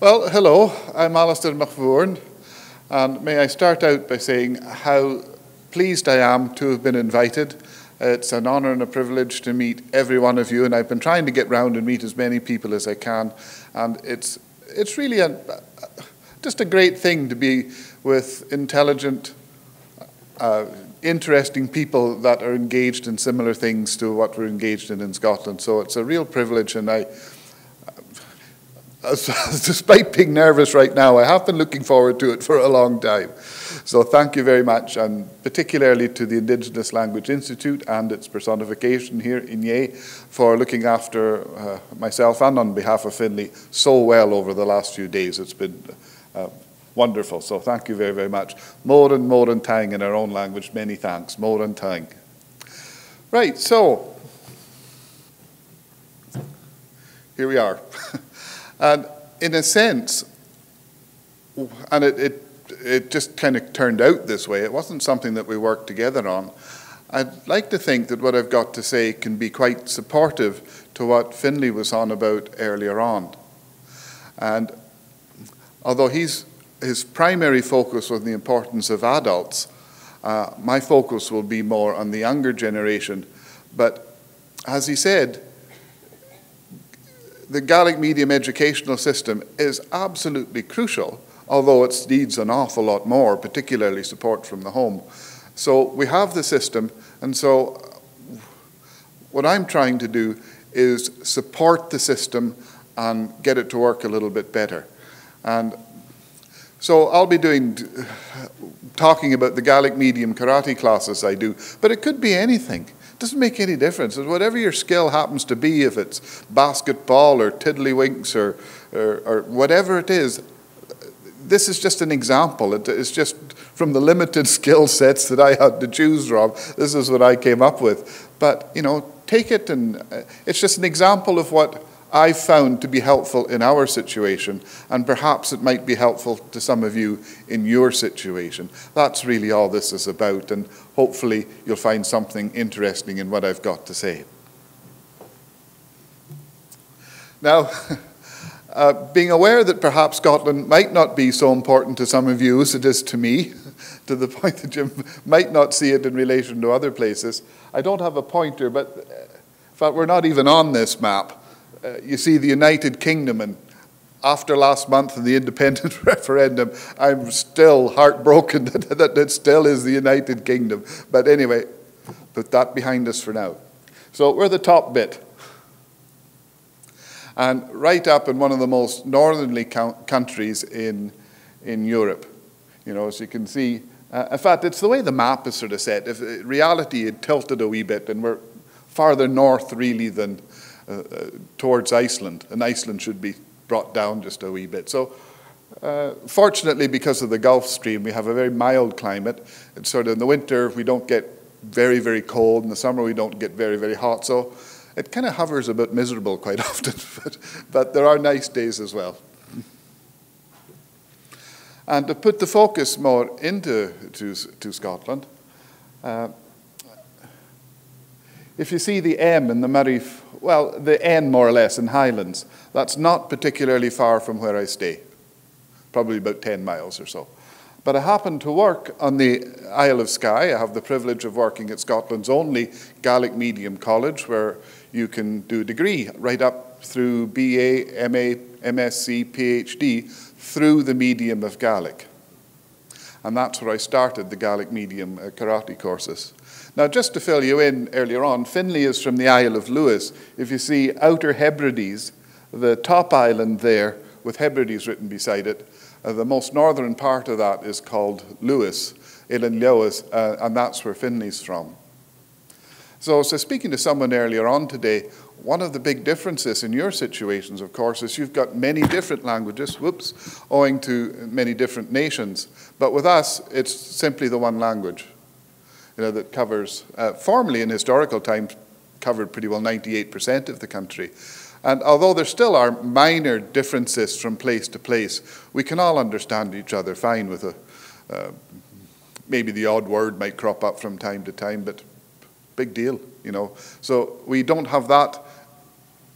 Well, hello, I'm Alasdair MacMhaoirn, and may I start out by saying how pleased I am to have been invited. It's an honour and a privilege to meet every one of you, and I've been trying to get round and meet as many people as I can, and it's, it's really a, just a great thing to be with intelligent, uh, interesting people that are engaged in similar things to what we're engaged in in Scotland. So it's a real privilege, and I, despite being nervous right now, I have been looking forward to it for a long time. So thank you very much, and particularly to the Indigenous Language Institute and its personification here Inye for looking after uh, myself and on behalf of Finlay so well over the last few days. It's been uh, wonderful, so thank you very, very much. Moran Moran Tang in our own language, many thanks. More Moran Tang. Right, so here we are. And in a sense, and it, it, it just kind of turned out this way, it wasn't something that we worked together on. I'd like to think that what I've got to say can be quite supportive to what Finlay was on about earlier on. And although he's, his primary focus was the importance of adults, uh, my focus will be more on the younger generation. But as he said, the Gaelic medium educational system is absolutely crucial, although it needs an awful lot more, particularly support from the home. So we have the system, and so what I'm trying to do is support the system and get it to work a little bit better. And so I'll be doing, talking about the Gaelic medium karate classes I do, but it could be anything doesn't make any difference. Whatever your skill happens to be, if it's basketball or tiddlywinks or, or, or whatever it is, this is just an example. It, it's just from the limited skill sets that I had to choose from. This is what I came up with. But, you know, take it and uh, it's just an example of what I've found to be helpful in our situation, and perhaps it might be helpful to some of you in your situation. That's really all this is about, and hopefully you'll find something interesting in what I've got to say. Now, uh, being aware that perhaps Scotland might not be so important to some of you as it is to me, to the point that you might not see it in relation to other places, I don't have a pointer, but uh, in fact, we're not even on this map uh, you see the United Kingdom, and after last month and the independent referendum, I'm still heartbroken that, that it still is the United Kingdom. But anyway, put that behind us for now. So we're the top bit. And right up in one of the most northerly countries in, in Europe. You know, as you can see, uh, in fact, it's the way the map is sort of set. If uh, reality had tilted a wee bit, and we're farther north really than, uh, uh, towards Iceland, and Iceland should be brought down just a wee bit. So, uh, fortunately, because of the Gulf Stream, we have a very mild climate. It's sort of in the winter we don't get very, very cold. In the summer we don't get very, very hot. So, it kind of hovers a bit miserable quite often, but, but there are nice days as well. And to put the focus more into to, to Scotland, uh, if you see the M in the Moray, well, the N more or less in Highlands, that's not particularly far from where I stay, probably about 10 miles or so. But I happen to work on the Isle of Skye. I have the privilege of working at Scotland's only Gaelic medium college where you can do a degree right up through BA, MA, MSc, PhD through the medium of Gaelic. And that's where I started the Gaelic medium uh, karate courses. Now, just to fill you in earlier on, Finlay is from the Isle of Lewis. If you see Outer Hebrides, the top island there with Hebrides written beside it, uh, the most northern part of that is called Lewis, Ilan Lewis, uh, and that's where Finlay's from. So, so, speaking to someone earlier on today, one of the big differences in your situations, of course, is you've got many different languages, whoops, owing to many different nations. But with us, it's simply the one language you know, that covers, uh, formerly in historical times, covered pretty well 98% of the country. And although there still are minor differences from place to place, we can all understand each other fine with a, uh, maybe the odd word might crop up from time to time, but big deal, you know. So we don't have that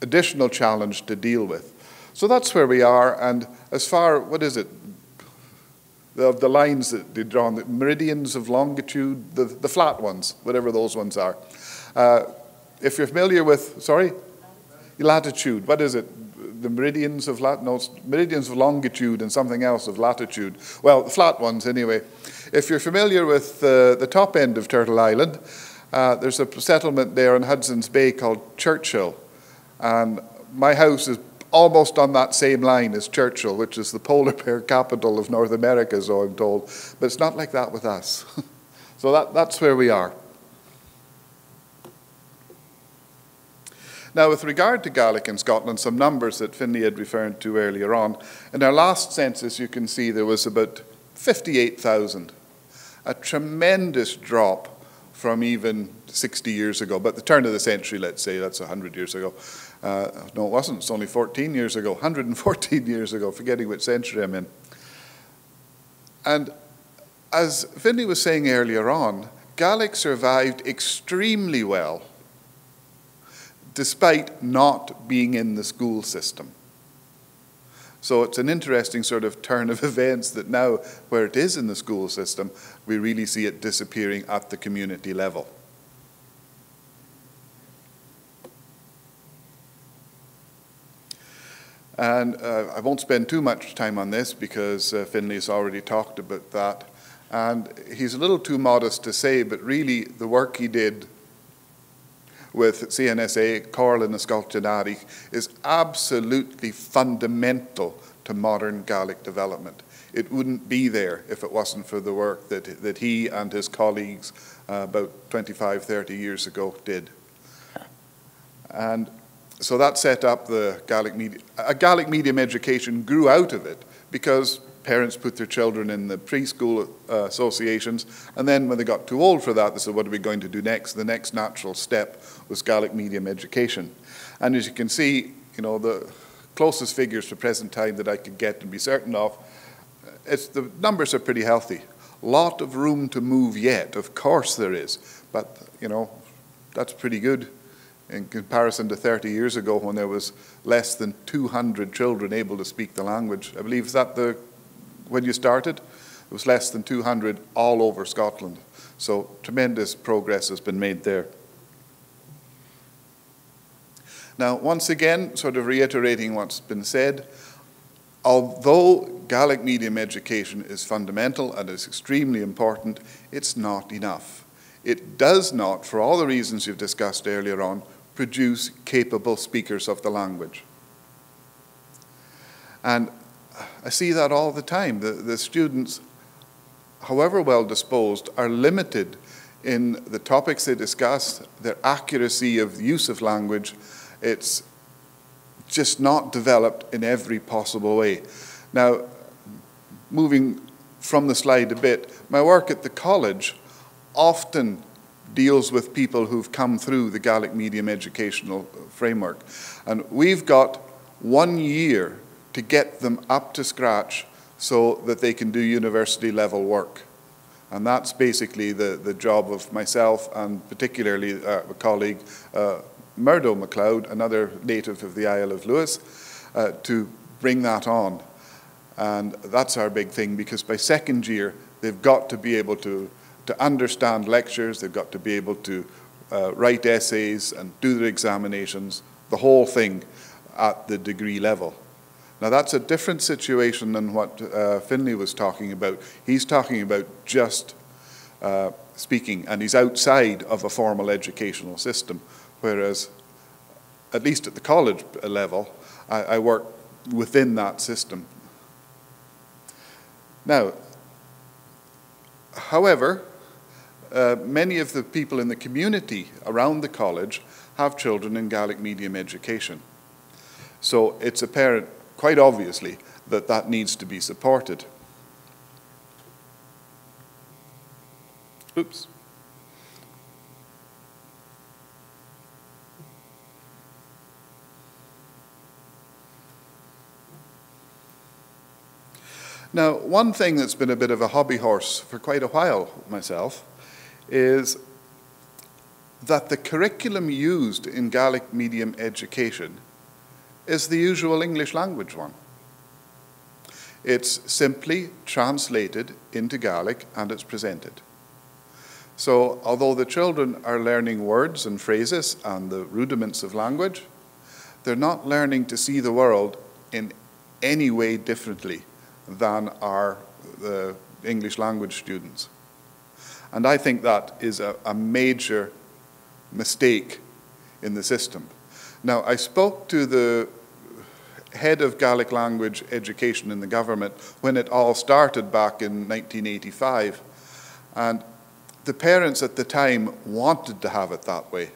additional challenge to deal with. So that's where we are, and as far, what is it, of the lines that they draw, the meridians of longitude, the, the flat ones, whatever those ones are. Uh, if you're familiar with, sorry? Latitude. What is it? The meridians of lat no, meridians of longitude and something else of latitude. Well, the flat ones anyway. If you're familiar with uh, the top end of Turtle Island, uh, there's a settlement there in Hudson's Bay called Churchill. And my house is almost on that same line as Churchill, which is the polar bear capital of North America, so I'm told. But it's not like that with us. so that, that's where we are. Now, with regard to Gaelic in Scotland, some numbers that Finlay had referred to earlier on. In our last census, you can see there was about 58,000, a tremendous drop from even 60 years ago, but the turn of the century, let's say, that's 100 years ago. Uh, no, it wasn't. It's only 14 years ago, 114 years ago, forgetting which century I'm in. And as Finlay was saying earlier on, Gaelic survived extremely well despite not being in the school system. So it's an interesting sort of turn of events that now, where it is in the school system, we really see it disappearing at the community level. And uh, I won't spend too much time on this because uh, Finlay's already talked about that. And he's a little too modest to say, but really the work he did with CNSA, Comhairle nan Sgoiltean Àraich, is absolutely fundamental to modern Gaelic development. It wouldn't be there if it wasn't for the work that, that he and his colleagues uh, about 25, 30 years ago did. And so that set up the Gaelic medium. A Gaelic medium education grew out of it because parents put their children in the preschool uh, associations, and then when they got too old for that, they said, what are we going to do next? The next natural step was Gaelic medium education. And as you can see, you know, the closest figures to present time that I could get and be certain of, it's, the numbers are pretty healthy. Lot of room to move yet, of course there is, but, you know, that's pretty good in comparison to 30 years ago when there was less than 200 children able to speak the language. I believe that the when you started, it was less than 200 all over Scotland. So tremendous progress has been made there. Now, once again, sort of reiterating what's been said, although Gaelic medium education is fundamental and is extremely important, it's not enough. It does not, for all the reasons you've discussed earlier on, produce capable speakers of the language. And I see that all the time. The, the students, however well disposed, are limited in the topics they discuss, their accuracy of use of language. It's just not developed in every possible way. Now, moving from the slide a bit, my work at the college often deals with people who've come through the Gaelic medium educational framework. And we've got one year to get them up to scratch so that they can do university level work. And that's basically the, the job of myself and particularly uh, a colleague, uh, Murdo MacLeod, another native of the Isle of Lewis, uh, to bring that on. And that's our big thing because by second year, they've got to be able to to understand lectures, they've got to be able to uh, write essays and do their examinations, the whole thing at the degree level. Now that's a different situation than what uh, Finlay was talking about. He's talking about just uh, speaking and he's outside of a formal educational system, whereas at least at the college level, I, I work within that system. Now, however, uh, many of the people in the community around the college have children in Gaelic medium education. So it's apparent, quite obviously, that that needs to be supported. Oops. Now, one thing that's been a bit of a hobby horse for quite a while myself is that the curriculum used in Gaelic medium education is the usual English language one. It's simply translated into Gaelic and it's presented. So, although the children are learning words and phrases and the rudiments of language, they're not learning to see the world in any way differently than our the English language students. And I think that is a, a major mistake in the system. Now, I spoke to the head of Gaelic language education in the government when it all started back in 1985. And the parents at the time wanted to have it that way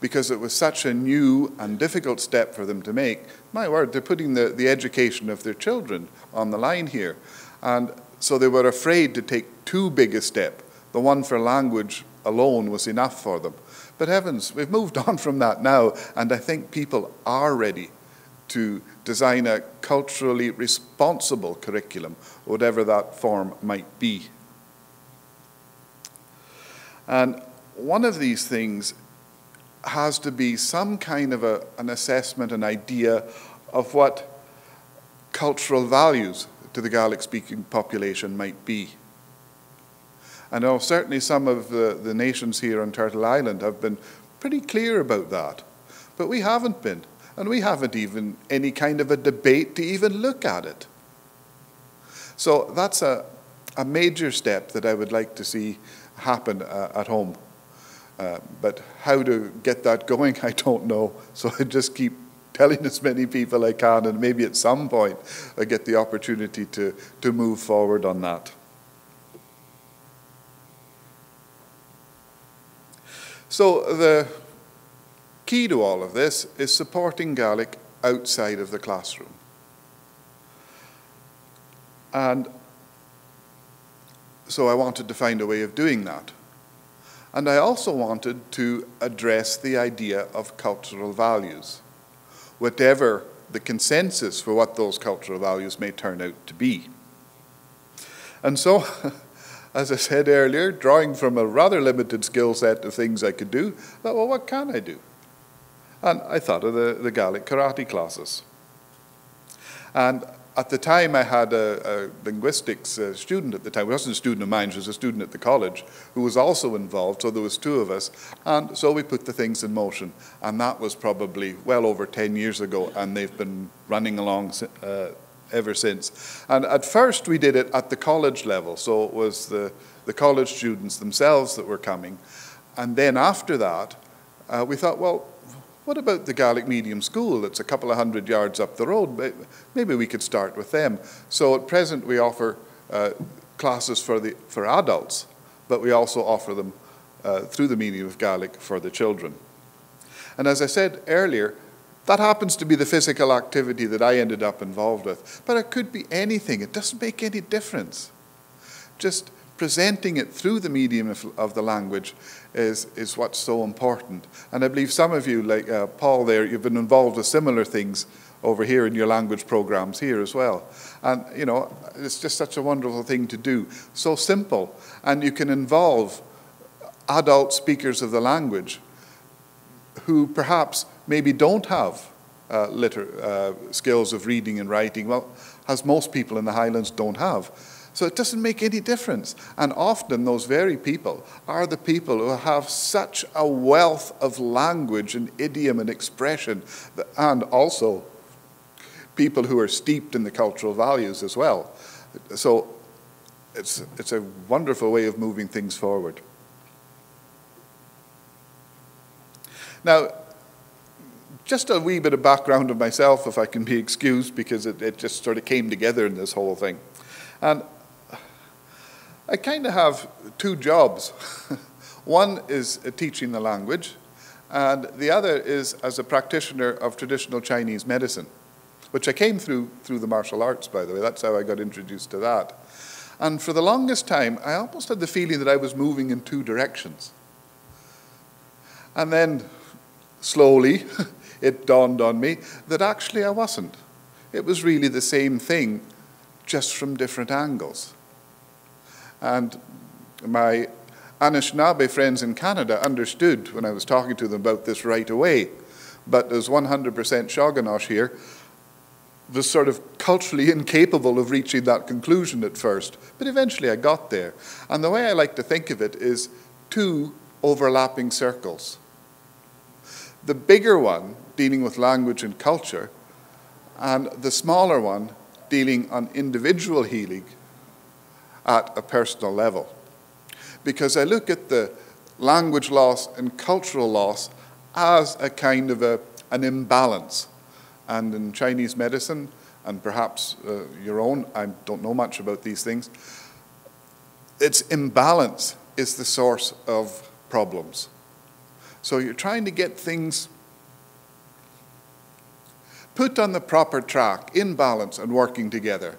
because it was such a new and difficult step for them to make. My word, they're putting the, the education of their children on the line here. And so they were afraid to take too big a step. The one for language alone was enough for them. But heavens, we've moved on from that now, and I think people are ready to design a culturally responsible curriculum, whatever that form might be. And one of these things has to be some kind of a, an assessment, an idea of what cultural values to the Gaelic speaking population might be. I know certainly some of the, the nations here on Turtle Island have been pretty clear about that, but we haven't been. And we haven't even any kind of a debate to even look at it. So that's a, a major step that I would like to see happen uh, at home. Uh, but how to get that going, I don't know. So I just keep telling as many people I can, and maybe at some point I get the opportunity to, to move forward on that. So the key to all of this is supporting Gaelic outside of the classroom. And so I wanted to find a way of doing that. And I also wanted to address the idea of cultural values, whatever the consensus for what those cultural values may turn out to be. And so, as I said earlier, drawing from a rather limited skill set of things I could do, I thought, well, what can I do? And I thought of the, the Gaelic karate classes. And at the time, I had a, a linguistics uh, student at the time. He wasn't a student of mine, he was a student at the college, who was also involved, so there was two of us. And so we put the things in motion. And that was probably well over 10 years ago, and they've been running along uh, ever since. And at first, we did it at the college level, so it was the, the college students themselves that were coming. And then after that, uh, we thought, well, what about the Gaelic Medium School that's a couple of hundred yards up the road? Maybe we could start with them. So at present we offer uh, classes for, the, for adults, but we also offer them uh, through the medium of Gaelic for the children. And as I said earlier, that happens to be the physical activity that I ended up involved with. But it could be anything. It doesn't make any difference. Just presenting it through the medium of, of, the language is, is what's so important. And I believe some of you, like uh, Paul there, you've been involved with similar things over here in your language programs here as well. And, you know, it's just such a wonderful thing to do. So simple. And you can involve adult speakers of the language who perhaps maybe don't have uh, liter- uh, skills of reading and writing, well, as most people in the Highlands don't have so it doesn't make any difference. And often those very people are the people who have such a wealth of language and idiom and expression, and also people who are steeped in the cultural values as well. So it's, it's a wonderful way of moving things forward. Now, just a wee bit of background of myself, if I can be excused, because it, it just sort of came together in this whole thing. And I kind of have two jobs. One is uh, teaching the language, and the other is as a practitioner of traditional Chinese medicine, which I came through through the martial arts, by the way. That's how I got introduced to that. And for the longest time, I almost had the feeling that I was moving in two directions. And then slowly, it dawned on me that actually I wasn't. It was really the same thing, just from different angles. And my Anishinaabe friends in Canada understood when I was talking to them about this right away. but as 100% Zhaaganaash here, was sort of culturally incapable of reaching that conclusion at first. But eventually I got there. And the way I like to think of it is two overlapping circles. The bigger one, dealing with language and culture, and the smaller one, dealing on individual healing at a personal level. Because I look at the language loss and cultural loss as a kind of a, an imbalance. And in Chinese medicine, and perhaps uh, your own, I don't know much about these things, its imbalance is the source of problems. So you're trying to get things put on the proper track, in balance, and working together.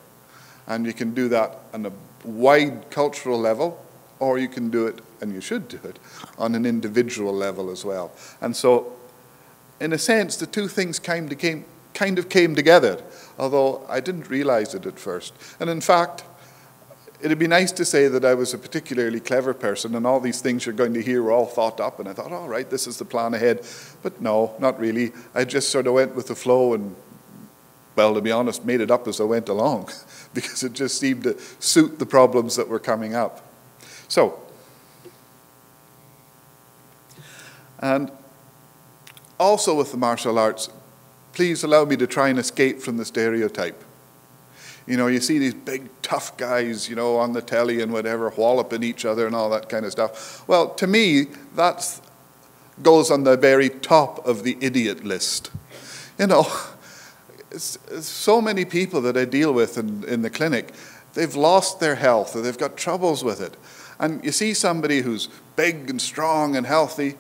And you can do that on a wide cultural level, or you can do it, and you should do it, on an individual level as well. And so, in a sense, the two things kind of came, kind of came together, although I didn't realize it at first. And in fact, it'd be nice to say that I was a particularly clever person and all these things you're going to hear were all thought up. And I thought, all right, this is the plan ahead. But no, not really. I just sort of went with the flow and, well, to be honest, made it up as I went along because it just seemed to suit the problems that were coming up. So, and also with the martial arts, please allow me to try and escape from the stereotype. You know, you see these big tough guys, you know, on the telly and whatever, walloping each other and all that kind of stuff. Well, to me, that goes on the very top of the idiot list. You know, so many people that I deal with in, in the clinic, they've lost their health or they've got troubles with it. And you see somebody who's big and strong and healthy,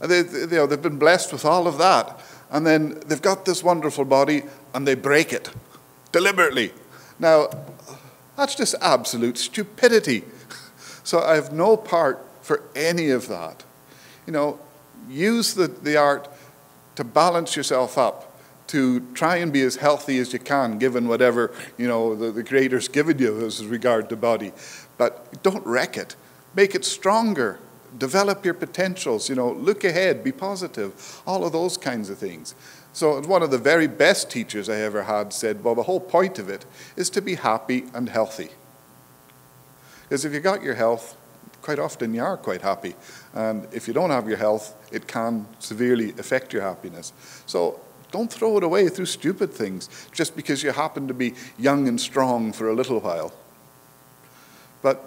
they, they, you know, they've been blessed with all of that. And then they've got this wonderful body and they break it deliberately now, that's just absolute stupidity. So I have no part for any of that. You know, use the, the art to balance yourself up, to try and be as healthy as you can, given whatever, you know, the, the Creator's given you as regard to body. But don't wreck it. Make it stronger. Develop your potentials, you know, look ahead, be positive, all of those kinds of things. So one of the very best teachers I ever had said, well, the whole point of it is to be happy and healthy. Because if you got your health, quite often you are quite happy. And if you don't have your health, it can severely affect your happiness. So don't throw it away through stupid things just because you happen to be young and strong for a little while. But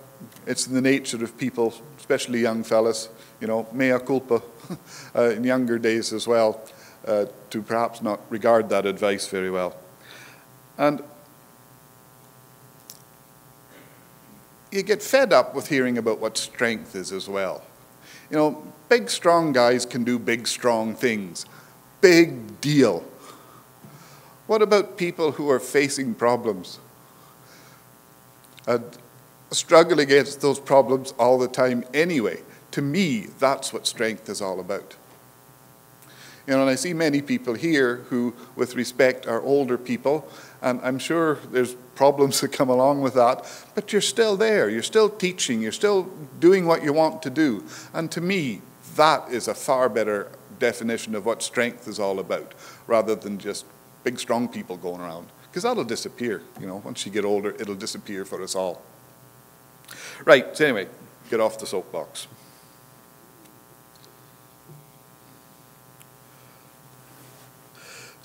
it's in the nature of people, especially young fellas, you know, mea culpa uh, in younger days as well uh, to perhaps not regard that advice very well. And you get fed up with hearing about what strength is as well. You know, big, strong guys can do big, strong things. Big deal. What about people who are facing problems and struggle against those problems all the time anyway? To me, that's what strength is all about. You know, and I see many people here who, with respect, are older people, and I'm sure there's problems that come along with that, but you're still there. You're still teaching. You're still doing what you want to do. And to me, that is a far better definition of what strength is all about, rather than just big, strong people going around. Because that'll disappear. You know, once you get older, it'll disappear for us all. Right, so anyway, get off the soapbox.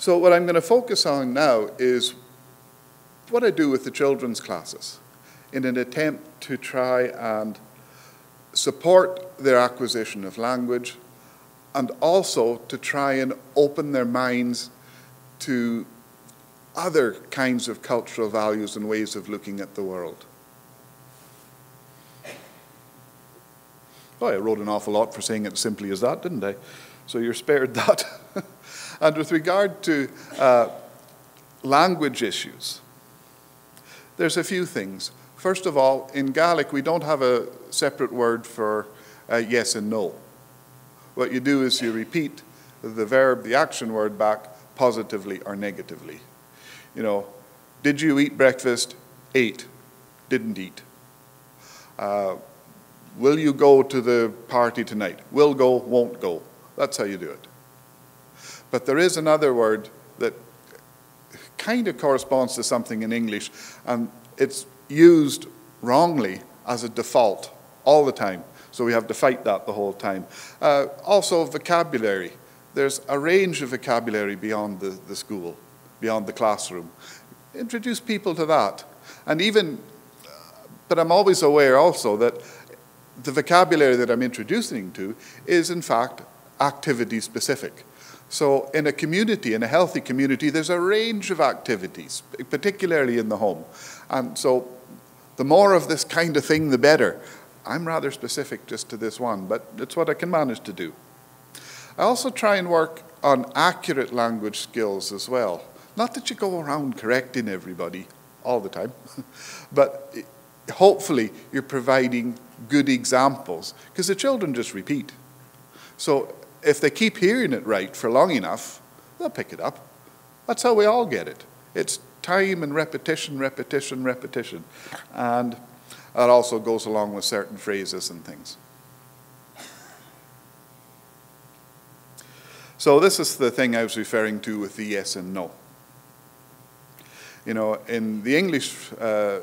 So what I'm going to focus on now is what I do with the children's classes in an attempt to try and support their acquisition of language and also to try and open their minds to other kinds of cultural values and ways of looking at the world. Oh, I wrote an awful lot for saying it simply as that, didn't I? So you're spared that. And with regard to uh, language issues, there's a few things. First of all, in Gaelic, we don't have a separate word for uh, yes and no. What you do is you repeat the verb, the action word back positively or negatively. You know, did you eat breakfast? Ate. Didn't eat. Uh, will you go to the party tonight? Will go, won't go. That's how you do it. But there is another word that kind of corresponds to something in English, and it's used wrongly as a default all the time. So we have to fight that the whole time. Uh, also, vocabulary. There's a range of vocabulary beyond the, the school, beyond the classroom. Introduce people to that. And even, but I'm always aware also that the vocabulary that I'm introducing to is, in fact, activity specific. So, in a community, in a healthy community, there's a range of activities, particularly in the home. And so, the more of this kind of thing, the better. I'm rather specific just to this one, but it's what I can manage to do. I also try and work on accurate language skills as well. Not that you go around correcting everybody all the time, but hopefully you're providing good examples because the children just repeat. So if they keep hearing it right for long enough, they'll pick it up. That's how we all get it. It's time and repetition, repetition, repetition. And that also goes along with certain phrases and things. So this is the thing I was referring to with the yes and no. You know, in the English uh,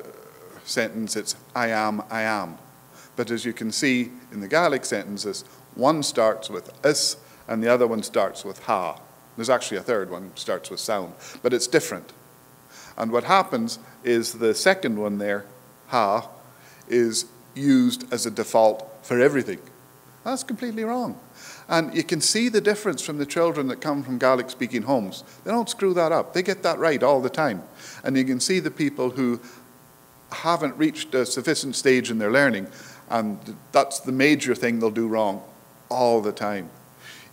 sentence, it's I am, I am. But as you can see in the Gaelic sentences, one starts with is and the other one starts with ha. There's actually a third one, starts with sound, but it's different. And what happens is the second one there, ha, is used as a default for everything. That's completely wrong. And you can see the difference from the children that come from Gaelic speaking homes. They don't screw that up, they get that right all the time. And you can see the people who haven't reached a sufficient stage in their learning, and that's the major thing they'll do wrong all the time.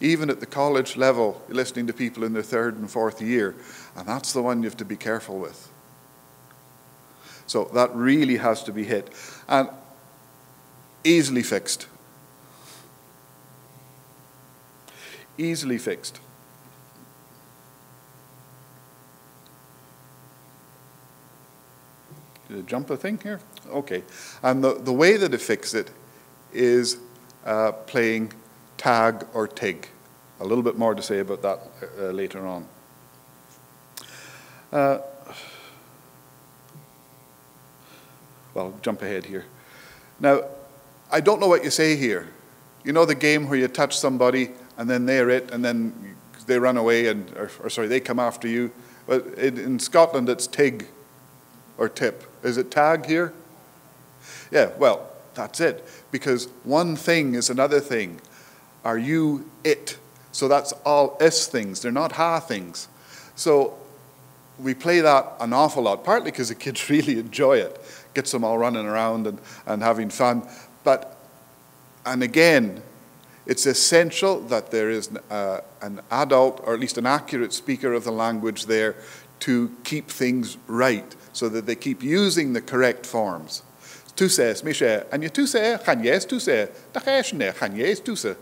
Even at the college level, listening to people in their third and fourth year, and that's the one you have to be careful with. So that really has to be hit. And easily fixed. Easily fixed. Did I jump a thing here? Okay. And the, the way that it fixes it is uh, playing tag or tig. A little bit more to say about that uh, later on. Uh, well, jump ahead here. Now, I don't know what you say here. You know the game where you touch somebody and then they're it and then they run away and, or, or sorry, they come after you. But in Scotland, it's tig or tip. Is it tag here? Yeah, well, that's it. Because one thing is another thing. Are you it? So that's all S things. They're not ha things. So we play that an awful lot, partly because the kids really enjoy it, gets them all running around and, and having fun. But, and again, it's essential that there is uh, an adult, or at least an accurate speaker of the language there to keep things right, so that they keep using the correct forms. Tu sais, and you tu sais, yes, tu sais, yes, tu sais.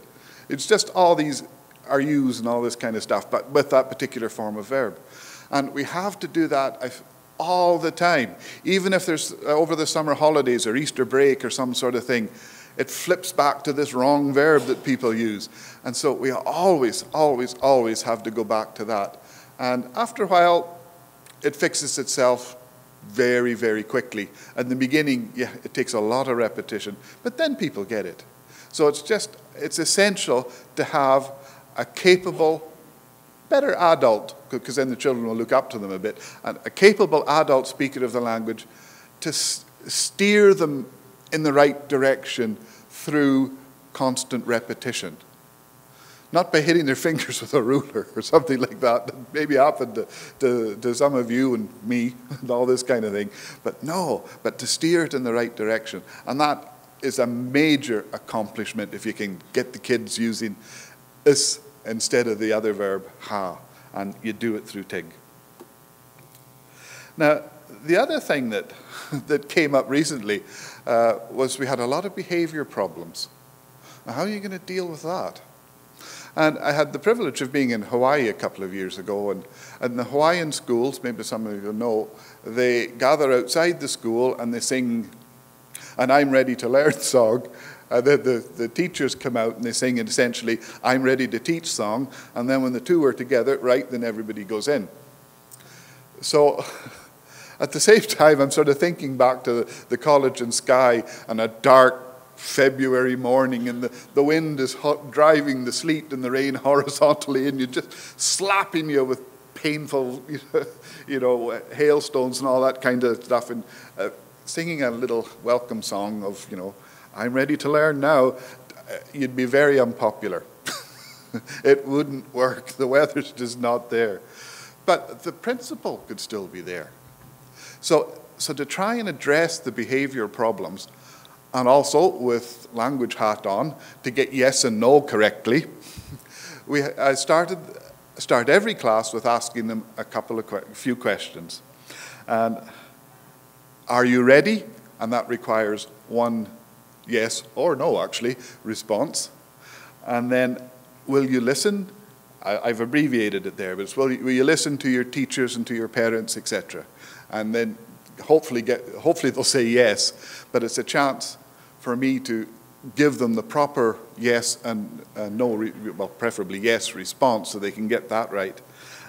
It's just all these are used and all this kind of stuff, but with that particular form of verb. And we have to do that all the time. Even if there's uh, over the summer holidays or Easter break or some sort of thing, it flips back to this wrong verb that people use. And so we always, always, always have to go back to that. And after a while, it fixes itself very, very quickly. At the beginning, yeah, it takes a lot of repetition, but then people get it. So it's just, it's essential to have a capable, better adult, because then the children will look up to them a bit, and a capable adult speaker of the language to steer them in the right direction through constant repetition. Not by hitting their fingers with a ruler or something like that, that maybe happened to, to, to some of you and me and all this kind of thing. But no, but to steer it in the right direction. And that is a major accomplishment if you can get the kids using is instead of the other verb ha, and you do it through tig. Now, the other thing that, that came up recently uh, was we had a lot of behavior problems. Now, how are you going to deal with that? And I had the privilege of being in Hawaii a couple of years ago, and, and the Hawaiian schools, maybe some of you know, they gather outside the school and they sing an I'm Ready to Learn song, uh, the, the, the teachers come out and they sing an essentially, I'm ready to teach song. And then when the two are together, right, then everybody goes in. So at the same time, I'm sort of thinking back to the, the college and Skye and a dark February morning, and the, the wind is hot, driving the sleet and the rain horizontally, and you're just slapping you with painful, you know, hailstones and all that kind of stuff, and uh, singing a little welcome song of, you know, I'm ready to learn now, uh, you'd be very unpopular. it wouldn't work. The weather's just not there. But the principle could still be there. So, so to try and address the behavior problems, and also with language hat on, to get yes and no correctly, we, I started start every class with asking them a couple of few questions. And are you ready? And that requires one yes or no, actually, response. And then, will you listen? I, have abbreviated it there, but it's will you, will you listen to your teachers and to your parents, etc. And then hopefully, get, hopefully they'll say yes, but it's a chance for me to give them the proper yes and uh, no, well, preferably yes response so they can get that right.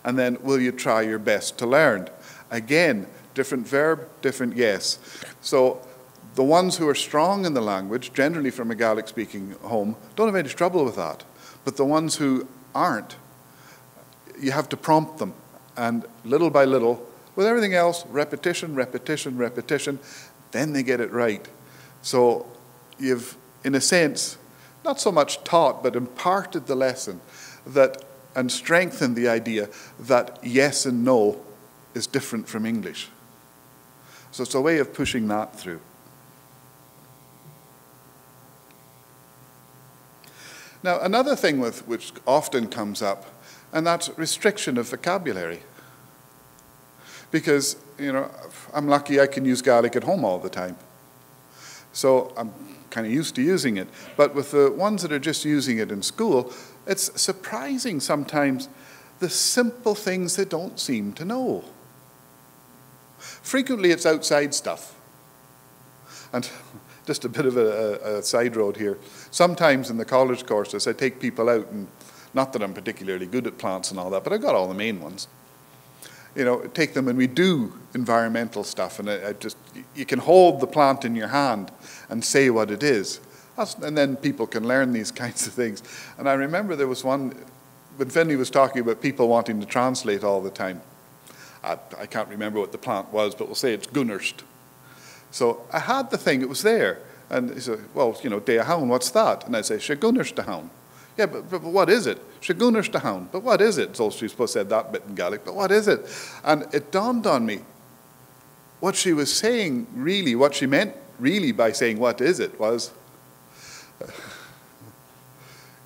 And then, will you try your best to learn? Again, different verb, different yes. So the ones who are strong in the language, generally from a Gaelic speaking home, don't have any trouble with that. But the ones who aren't, you have to prompt them. And little by little, with everything else, repetition, repetition, repetition, then they get it right. So you've, in a sense, not so much taught, but imparted the lesson that and strengthened the idea that yes and no is different from English. So it's a way of pushing that through. Now, another thing with, which often comes up, and that's restriction of vocabulary. Because, you know, I'm lucky I can use Gaelic at home all the time. So I'm kind of used to using it. But with the ones that are just using it in school, it's surprising sometimes the simple things they don't seem to know. Frequently, it's outside stuff. And just a bit of a, a, side road here. Sometimes in the college courses, I take people out, and not that I'm particularly good at plants and all that, but I've got all the main ones. You know, take them and we do environmental stuff, and I, I just you can hold the plant in your hand and say what it is, That's, and then people can learn these kinds of things. And I remember there was one when Finlay was talking about people wanting to translate all the time. I, I can't remember what the plant was, but we'll say it's Gunnerst. So I had the thing, it was there. And he said, well, you know, Deahound, what's that? And I say, Shagunnerstahound. Yeah, but, but, but what is it? Shagunnerstahound. But what is it? So she's supposed to say that bit in Gaelic, but what is it? And it dawned on me, what she was saying really, what she meant really by saying what is it was,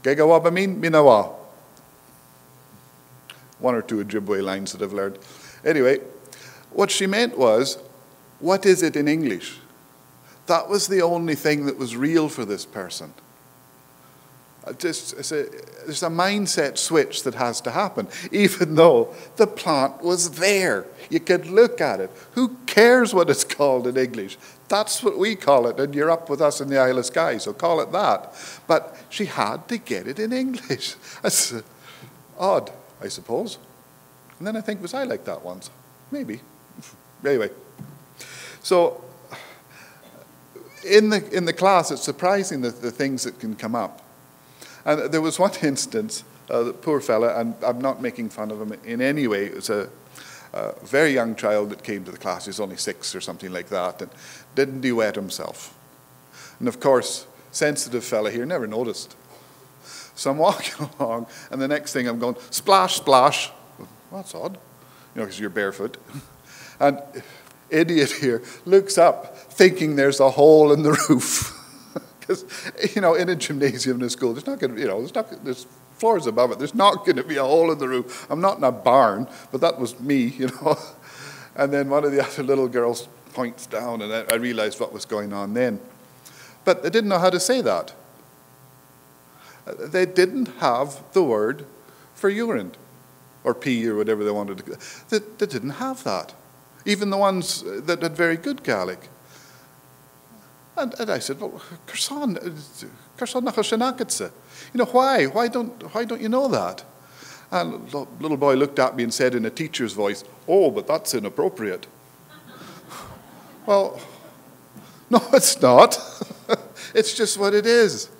Gegawabamin Minawa. One or two Ojibwe lines that I've learned. Anyway, what she meant was, what is it in English? That was the only thing that was real for this person. Just, it's a, there's a mindset switch that has to happen, even though the plant was there. You could look at it. Who cares what it's called in English? That's what we call it, and you're up with us in the Isle of Skye, so call it that. But she had to get it in English. That's odd, I suppose. And then I think, was I like that once? Maybe. Anyway, so in the, in the class, it's surprising the, the things that can come up. And there was one instance, uh, the poor fella, and I'm not making fun of him in any way, it was a, a very young child that came to the class, he was only six or something like that, and didn't duet himself. And of course, sensitive fella here never noticed. So I'm walking along, and the next thing I'm going, splash, splash. Well, that's odd, you know, because you're barefoot. And idiot here looks up, thinking there's a hole in the roof. Because, you know, in a gymnasium in a school, there's not going to, you know, there's, not, there's floors above it. There's not going to be a hole in the roof. I'm not in a barn, but that was me, you know. And then one of the other little girls points down, and I, I realized what was going on then. But they didn't know how to say that. Uh, they didn't have the word for urine or pee or whatever they wanted to. They, they didn't have that. Even the ones that had very good Gaelic. And, and I said, well, Kersan, Kersan You know, why? Why don't, why don't you know that? And the little boy looked at me and said in a teacher's voice, oh, but that's inappropriate. well, no, it's not. it's just what it is.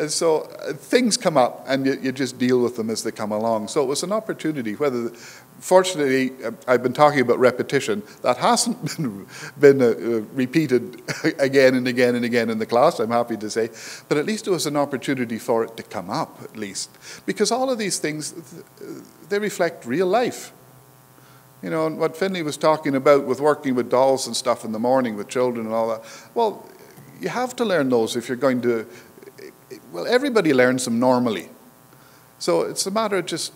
And so uh, things come up and you, you, just deal with them as they come along. So it was an opportunity, whether, fortunately, uh, I've been talking about repetition. That hasn't been, been uh, uh, repeated again and again and again in the class, I'm happy to say. But at least it was an opportunity for it to come up, at least. Because all of these things, they reflect real life. You know, and what Finlay was talking about with working with dolls and stuff in the morning with children and all that, well, you have to learn those if you're going to, well, everybody learns them normally. So it's a matter of just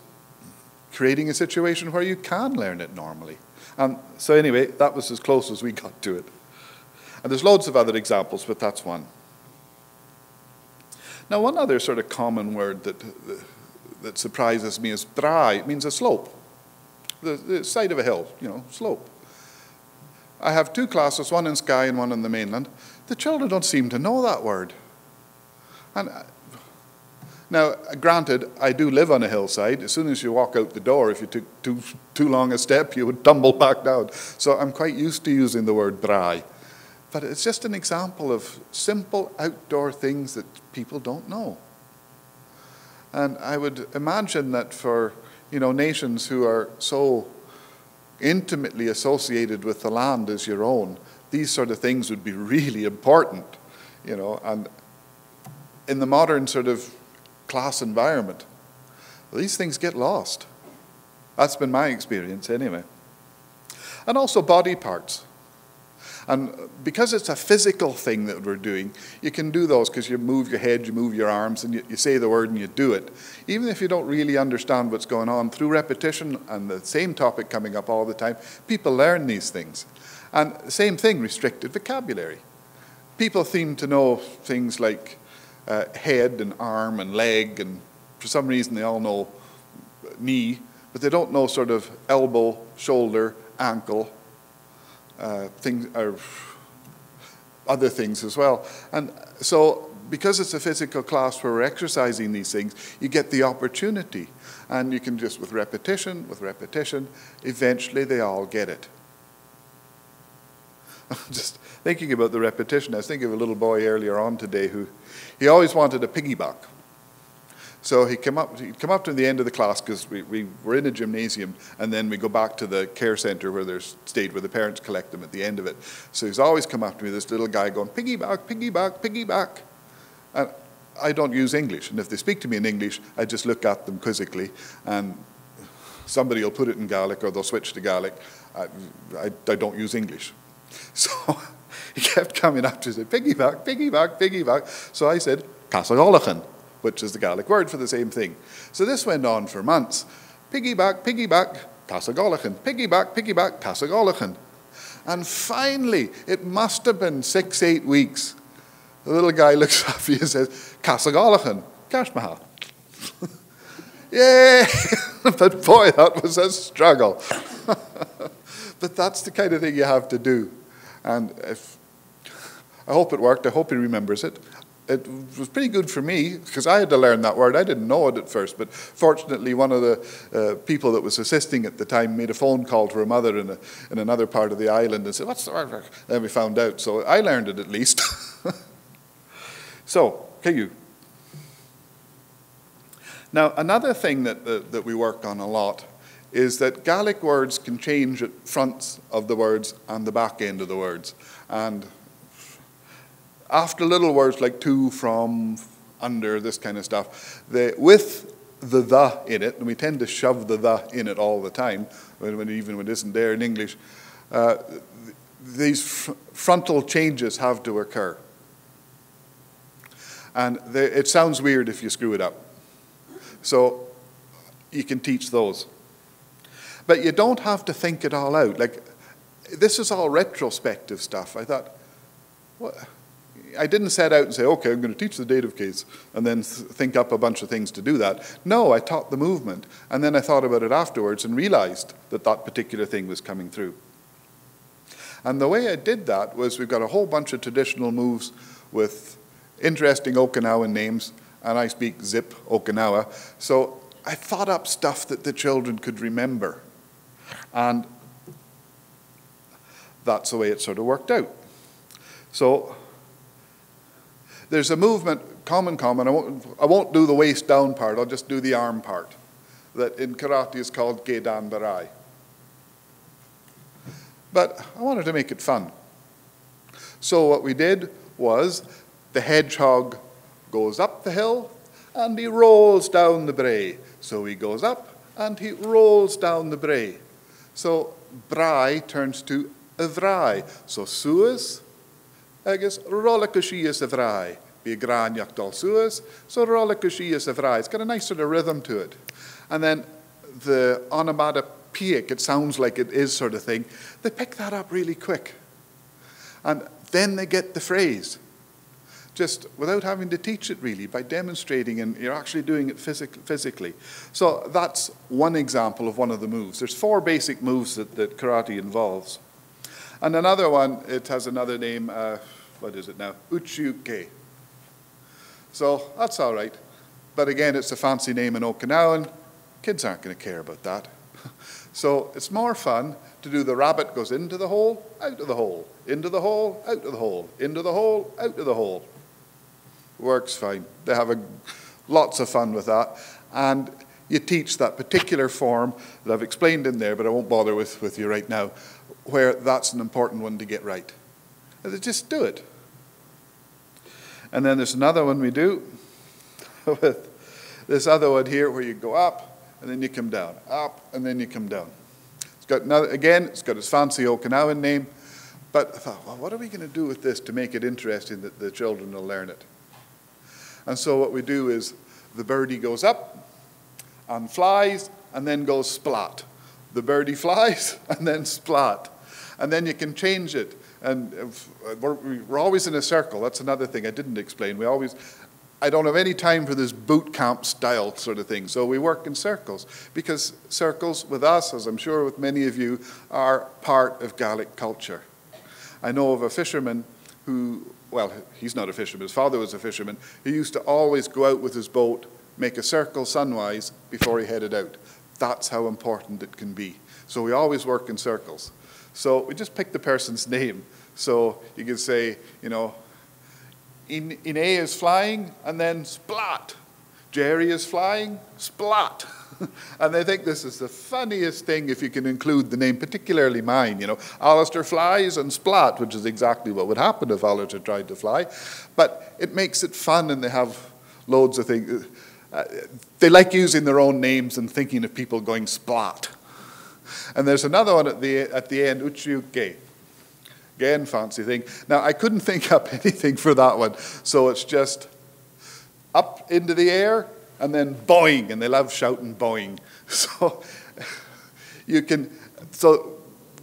creating a situation where you can learn it normally. And so anyway, that was as close as we got to it. And there's loads of other examples, but that's one. Now, one other sort of common word that, that surprises me is dry. It means a slope the, the side of a hill, you know, slope. I have two classes, one in Skye and one in the mainland. The children don't seem to know that word. And uh, now, granted, I do live on a hillside. As soon as you walk out the door, if you took too, too long a step, you would tumble back down. So I'm quite used to using the word dry. But it's just an example of simple outdoor things that people don't know. And I would imagine that for you know, nations who are so intimately associated with the land as your own, these sort of things would be really important, you know, and in the modern sort of class environment, these things get lost. That's been my experience anyway. And also body parts. And because it's a physical thing that we're doing, you can do those because you move your head, you move your arms, and you, you, say the word and you do it. Even if you don't really understand what's going on, through repetition and the same topic coming up all the time, people learn these things. And same thing, restricted vocabulary. People seem to know things like uh, head and arm and leg, and for some reason they all know knee, but they don't know sort of elbow, shoulder, ankle, uh, things or other things as well. And so because it's a physical class where we're exercising these things, you get the opportunity. And you can just, with repetition, with repetition, eventually they all get it. just thinking about the repetition, I was thinking of a little boy earlier on today who, he always wanted a piggyback. So he came up, he'd come up to the end of the class because we, we were in a gymnasium and then we go back to the care center where there's stayed where the parents collect them at the end of it. So he's always come up to me, this little guy going, piggyback, piggyback, piggyback. And I don't use English. And if they speak to me in English, I just look at them quizzically and somebody will put it in Gaelic or they'll switch to Gaelic. I, I, I don't use English. So he kept coming up to say, piggyback, piggyback, piggyback. So I said, Casagolachan which is the Gaelic word for the same thing. So this went on for months. Piggyback, piggyback, Casagolachan. Piggyback, piggyback, Casagolachan. And finally, it must have been six, eight weeks. The little guy looks up and says, Casagolachan, Kashmaha. Yay! but boy, that was a struggle. But that's the kind of thing you have to do. And if, I hope it worked. I hope he remembers it it was pretty good for me because I had to learn that word. I didn't know it at first, but fortunately, one of the uh, people that was assisting at the time made a phone call to her mother in, a, in another part of the island and said, What's the word? Then we found out. So I learned it at least. so, you? Now, another thing that, that, that we work on a lot is that Gaelic words can change at fronts of the words and the back end of the words. And after little words like to, from, under, this kind of stuff, with the the in it, and we tend to shove the the in it all the time, when, when even when it isn't there in English, uh, these fr frontal changes have to occur. And they, it sounds weird if you screw it up. So you can teach those. But you don't have to think it all out. Like, this is all retrospective stuff. I thought, what? I didn't set out and say, okay, I'm going to teach the dative case and then think up a bunch of things to do that. No, I taught the movement. And then I thought about it afterwards and realized that that particular thing was coming through. And the way I did that was we've got a whole bunch of traditional moves with interesting Okinawan names, and I speak Zip Okinawa. So I thought up stuff that the children could remember. And that's the way it sort of worked out. So there's a movement, common common, I won't, I won't do the waist down part, I'll just do the arm part, that in karate is called Gedan Barai. But I wanted to make it fun. So what we did was the hedgehog goes up the hill and he rolls down the brae. So he goes up and he rolls down the brae. So braai turns to a So suas agus rollicushias a vraai. Be a graniach dal suas, so rollicushias a vraai. It's got a nice sort of rhythm to it. And then the onomatopoeic, it sounds like it is sort of thing, they pick that up really quick. And then they get the phrase just without having to teach it really, by demonstrating and you're actually doing it physic physically. So that's one example of one of the moves. There's four basic moves that, that karate involves. And another one, it has another name, uh, what is it now? Uchuke. So that's all right. But again, it's a fancy name in Okinawan. Kids aren't going to care about that. so it's more fun to do the rabbit goes into the hole, out of the hole, into the hole, out of the hole, into the hole, out of the hole. Works fine. They have a, lots of fun with that. And you teach that particular form that I've explained in there, but I won't bother with, with you right now, where that's an important one to get right. And just do it. And then there's another one we do with this other one here where you go up and then you come down, up and then you come down. It's got another, again, it's got its fancy Okinawan name, but I thought, well, what are we going to do with this to make it interesting that the children will learn it? And so what we do is the birdie goes up and flies and then goes splat. The birdie flies and then splat. And then you can change it. And uh, we're, we're always in a circle. That's another thing I didn't explain. We always, I don't have any time for this boot camp style sort of thing. So we work in circles because circles with us, as I'm sure with many of you, are part of Gaelic culture. I know of a fisherman who well, he's not a fisherman, his father was a fisherman, he used to always go out with his boat, make a circle sunwise before he headed out. That's how important it can be. So we always work in circles. So we just pick the person's name. So you can say, you know, in, in A is flying, and then splat. Jerry is flying, splat. and they think this is the funniest thing if you can include the name, particularly mine. You know, Alasdair flies and splat, which is exactly what would happen if Alasdair tried to fly. But it makes it fun, and they have loads of things. Uh, they like using their own names and thinking of people going splat. And there's another one at the, at the end, Uchiuke. Again, fancy thing. Now, I couldn't think up anything for that one, so it's just up into the air, and then boing, and they love shouting boing. So you can, so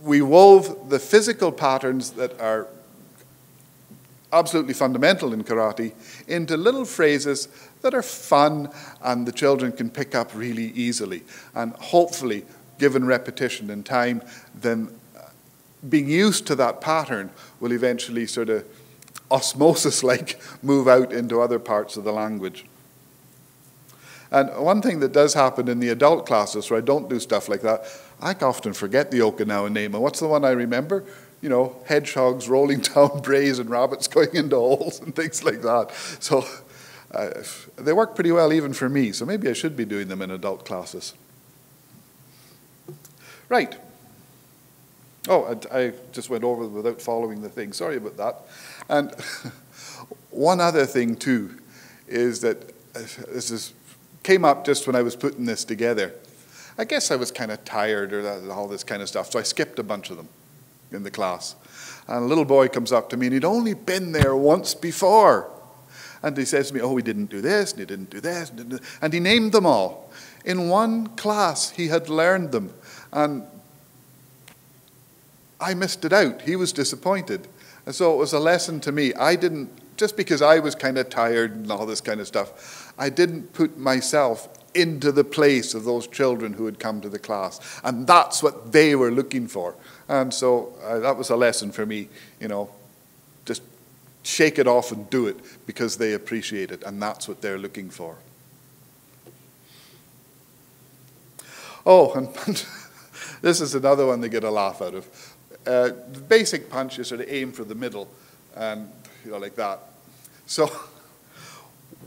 we wove the physical patterns that are absolutely fundamental in karate into little phrases that are fun and the children can pick up really easily. And hopefully, given repetition and time, then being used to that pattern will eventually sort of osmosis like move out into other parts of the language. And one thing that does happen in the adult classes where I don't do stuff like that, I often forget the Okinawan name. And what's the one I remember? You know, hedgehogs rolling down braes and rabbits going into holes and things like that. So uh, they work pretty well even for me. So maybe I should be doing them in adult classes. Right. Oh, I, I just went over without following the thing. Sorry about that. And one other thing, too, is that uh, this is came up just when I was putting this together. I guess I was kind of tired or that, all this kind of stuff, so I skipped a bunch of them in the class. And a little boy comes up to me, and he'd only been there once before. And he says to me, Oh, he didn't do this, and he didn't do this, and, and he named them all. In one class, he had learned them. And I missed it out. He was disappointed. And so it was a lesson to me. I didn't, just because I was kind of tired and all this kind of stuff, I didn't put myself into the place of those children who had come to the class. And that's what they were looking for. And so uh, that was a lesson for me, you know, just shake it off and do it because they appreciate it, and that's what they're looking for. Oh, and this is another one they get a laugh out of. Uh, the basic punch is sort of aim for the middle, and you know, like that. So,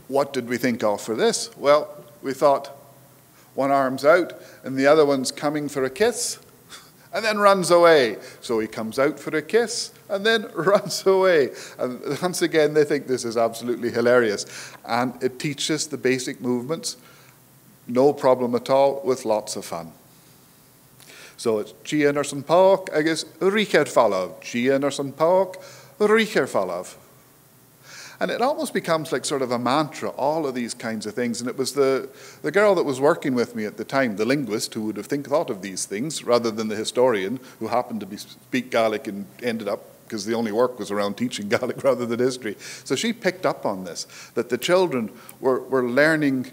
what did we think of for this? Well, we thought one arm's out and the other one's coming for a kiss and then runs away. So he comes out for a kiss and then runs away. And once again, they think this is absolutely hilarious. And it teaches the basic movements, no problem at all, with lots of fun. So it's Gian or Park, I guess, Richer Falav. Gian or Park, Richer Falav. And it almost becomes like sort of a mantra, all of these kinds of things. And it was the, the girl that was working with me at the time, the linguist, who would have think, thought of these things, rather than the historian who happened to be, speak Gaelic and ended up, because the only work was around teaching Gaelic rather than history. So she picked up on this, that the children were, were learning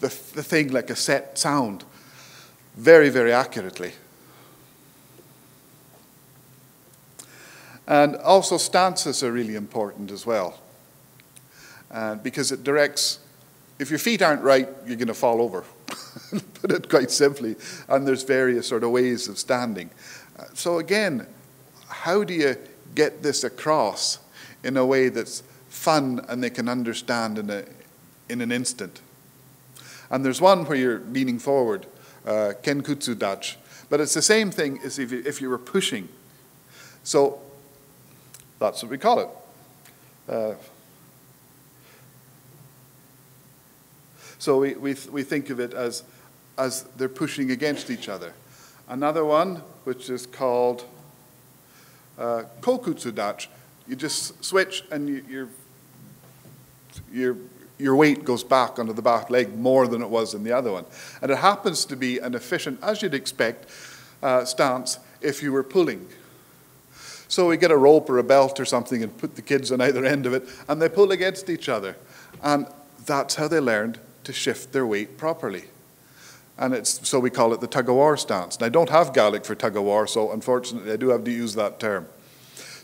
the, the thing like a set sound very, very accurately. And also stances are really important as well uh, because it directs, if your feet aren't right, you're going to fall over, put it quite simply. And there's various sort of ways of standing. Uh, so again, how do you get this across in a way that's fun and they can understand in, a, in an instant? And there's one where you're leaning forward, uh, Kenkutsu Dach, but it's the same thing as if you, if you were pushing. So that's what we call it. Uh, So we, we, we think of it as, as they're pushing against each other. Another one, which is called uh, kokutsudachi, you just switch and you, your, your, your weight goes back onto the back leg more than it was in the other one. And it happens to be an efficient, as you'd expect, uh, stance if you were pulling. So we get a rope or a belt or something and put the kids on either end of it, and they pull against each other. And that's how they learned to shift their weight properly. And it's, so we call it the tug of war stance. And I don't have Gaelic for tug of war, so unfortunately I do have to use that term.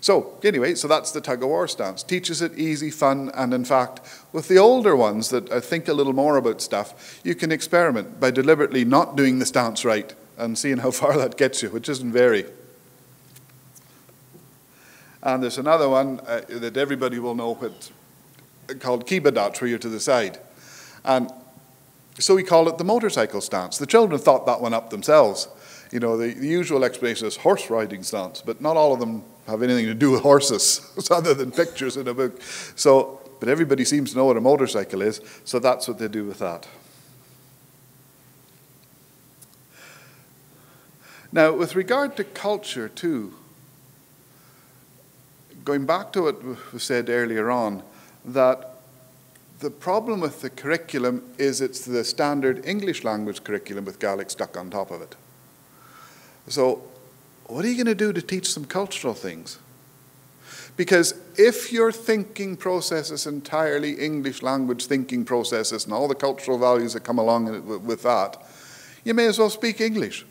So anyway, so that's the tug of war stance. Teaches it easy, fun, and in fact, with the older ones that I think a little more about stuff, you can experiment by deliberately not doing the stance right and seeing how far that gets you, which isn't very. And there's another one uh, that everybody will know what, called kibadach, where you're to the side. And so we call it the motorcycle stance. The children thought that one up themselves. You know, the, the usual explanation is horse riding stance, but not all of them have anything to do with horses other than pictures in a book. So, but everybody seems to know what a motorcycle is, so that's what they do with that. Now, with regard to culture, too, going back to what was said earlier on, that the problem with the curriculum is it's the standard English language curriculum with Gaelic stuck on top of it. So, what are you going to do to teach some cultural things? Because if your thinking process is entirely English language thinking processes and all the cultural values that come along with that, you may as well speak English.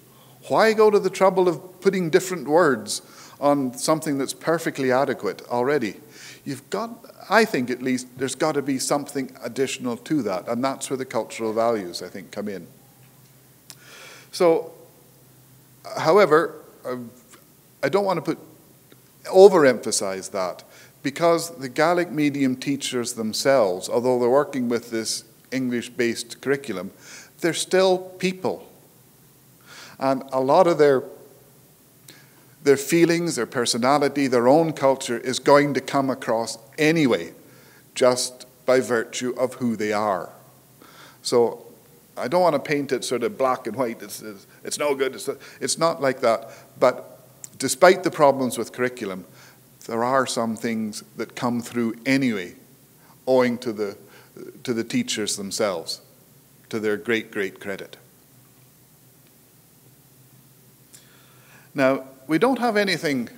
Why go to the trouble of putting different words on something that's perfectly adequate already? You've got, I think at least, there's got to be something additional to that, and that's where the cultural values, I think, come in. So, however, I don't want to put overemphasize that because the Gaelic medium teachers themselves, although they're working with this English-based curriculum, they're still people. And a lot of their their feelings, their personality, their own culture is going to come across anyway, just by virtue of who they are. So I don't want to paint it sort of black and white. It's, it's, it's no good. It's, it's not like that. But despite the problems with curriculum, there are some things that come through anyway, owing to the, to the teachers themselves, to their great, great credit. Now, we don't have anything,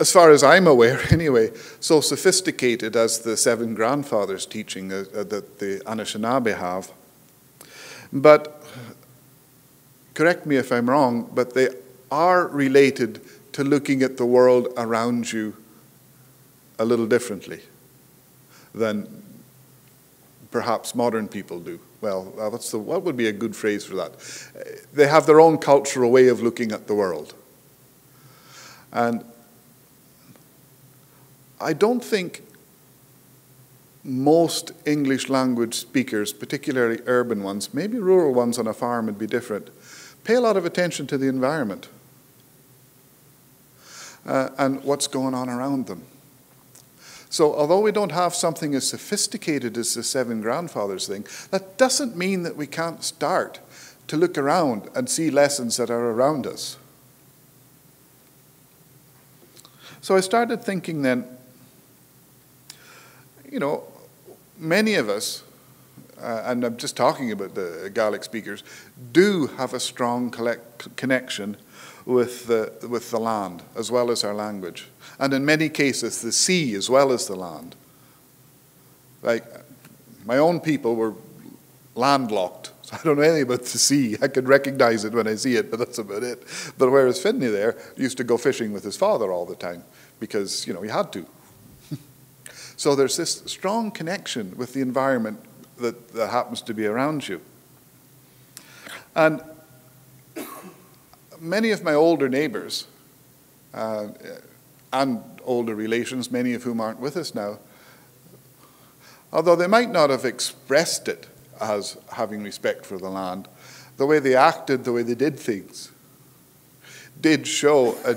as far as I'm aware anyway, so sophisticated as the seven grandfathers teaching uh, uh, that the Anishinaabe have. But correct me if I'm wrong, but they are related to looking at the world around you a little differently than perhaps modern people do. Well, uh, what's the, what would be a good phrase for that? They have their own cultural way of looking at the world. And I don't think most English language speakers, particularly urban ones, maybe rural ones on a farm would be different, pay a lot of attention to the environment uh, and what's going on around them. So, although we don't have something as sophisticated as the seven grandfathers thing, that doesn't mean that we can't start to look around and see lessons that are around us. So, I started thinking then, you know, many of us, uh, and I'm just talking about the Gaelic speakers, do have a strong collect- connection with the, with the land as well as our language. And in many cases, the sea as well as the land. Like, my own people were landlocked. I don't know anything about the sea. I can recognize it when I see it, but that's about it. But whereas Finlay there used to go fishing with his father all the time because, you know, he had to. so there's this strong connection with the environment that, that happens to be around you. And many of my older neighbors uh, and older relations, many of whom aren't with us now, although they might not have expressed it as having respect for the land, the way they acted, the way they did things, did show a,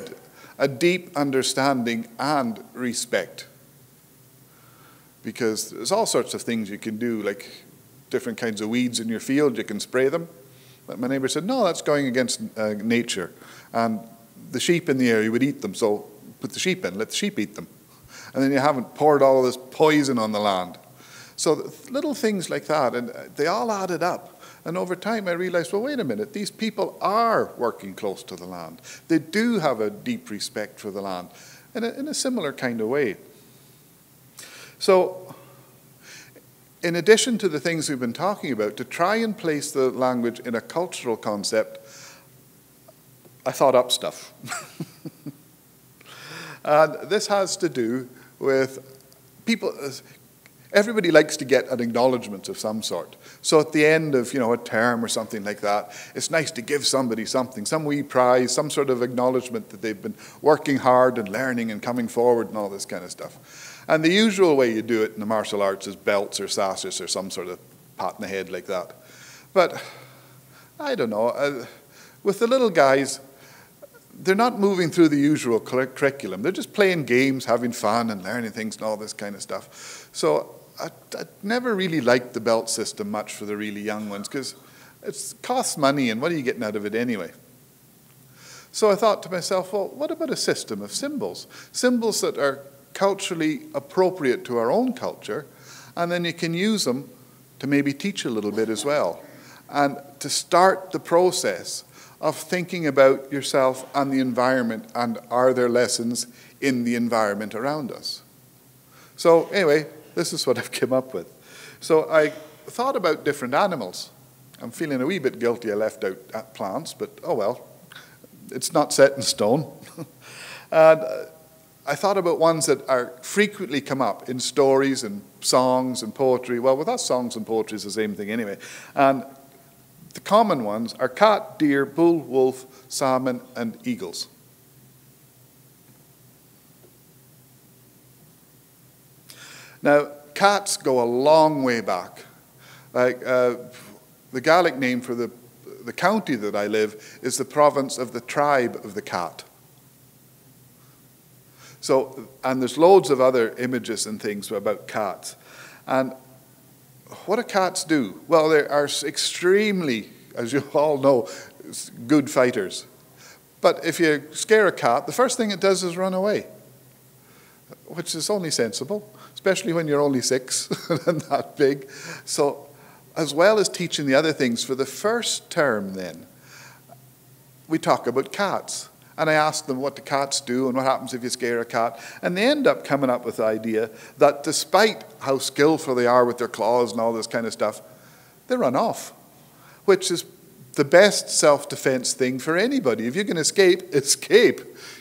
a deep understanding and respect. Because there's all sorts of things you can do, like different kinds of weeds in your field, you can spray them. But my neighbor said, no, that's going against uh, nature. And the sheep in the area would eat them, so put the sheep in, let the sheep eat them. And then you haven't poured all this poison on the land. So little things like that, and uh, they all added up. And over time, I realized, well, wait a minute, these people are working close to the land. They do have a deep respect for the land in a, in a similar kind of way. So in addition to the things we've been talking about, to try and place the language in a cultural concept, I thought up stuff. and this has to do with people, everybody likes to get an acknowledgement of some sort. So at the end of you know a term or something like that, it's nice to give somebody something, some wee prize, some sort of acknowledgement that they've been working hard and learning and coming forward and all this kind of stuff. And the usual way you do it in the martial arts is belts or sashes or some sort of pat in the head like that. But I don't know. Uh, with the little guys, they're not moving through the usual curriculum. They're just playing games, having fun, and learning things and all this kind of stuff. So I, I never really liked the belt system much for the really young ones because it costs money, and what are you getting out of it anyway? So I thought to myself, well, what about a system of symbols? Symbols that are culturally appropriate to our own culture, and then you can use them to maybe teach a little bit as well. And to start the process of thinking about yourself and the environment, and are there lessons in the environment around us? So, anyway, this is what I've come up with. So, I thought about different animals. I'm feeling a wee bit guilty I left out plants, but oh well, it's not set in stone. and uh, I thought about ones that are frequently come up in stories and songs and poetry. Well, with us, songs and poetry is the same thing anyway. And the common ones are cat, deer, bull, wolf, salmon, and eagles. Now, cats go a long way back. Like uh, the Gaelic name for the, the county that I live is the province of the tribe of the cat. So, and there's loads of other images and things about cats. And what do cats do? Well, they are extremely, as you all know, good fighters. But if you scare a cat, the first thing it does is run away, which is only sensible, especially when you're only six and that big. So, as well as teaching the other things, for the first term, then, we talk about cats. And I ask them what the cats do and what happens if you scare a cat. And they end up coming up with the idea that despite how skillful they are with their claws and all this kind of stuff, they run off. which is the best self-defense thing for anybody. If you can escape, escape.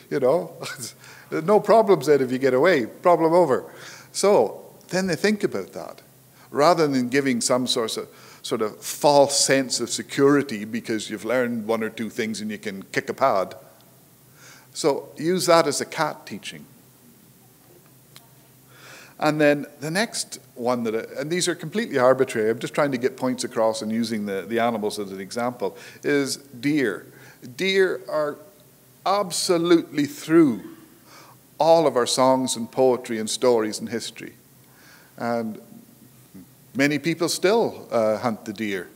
You know, no problems then if you get away. Problem over. So then they think about that, rather than giving some sort of sort of false sense of security because you've learned one or two things and you can kick a pad. So use that as a cat teaching. And then the next one that, and these are completely arbitrary, I'm just trying to get points across and using the, the animals as an example, is deer. Deer are absolutely through all of our songs and poetry and stories and history. And many people still uh, hunt the deer.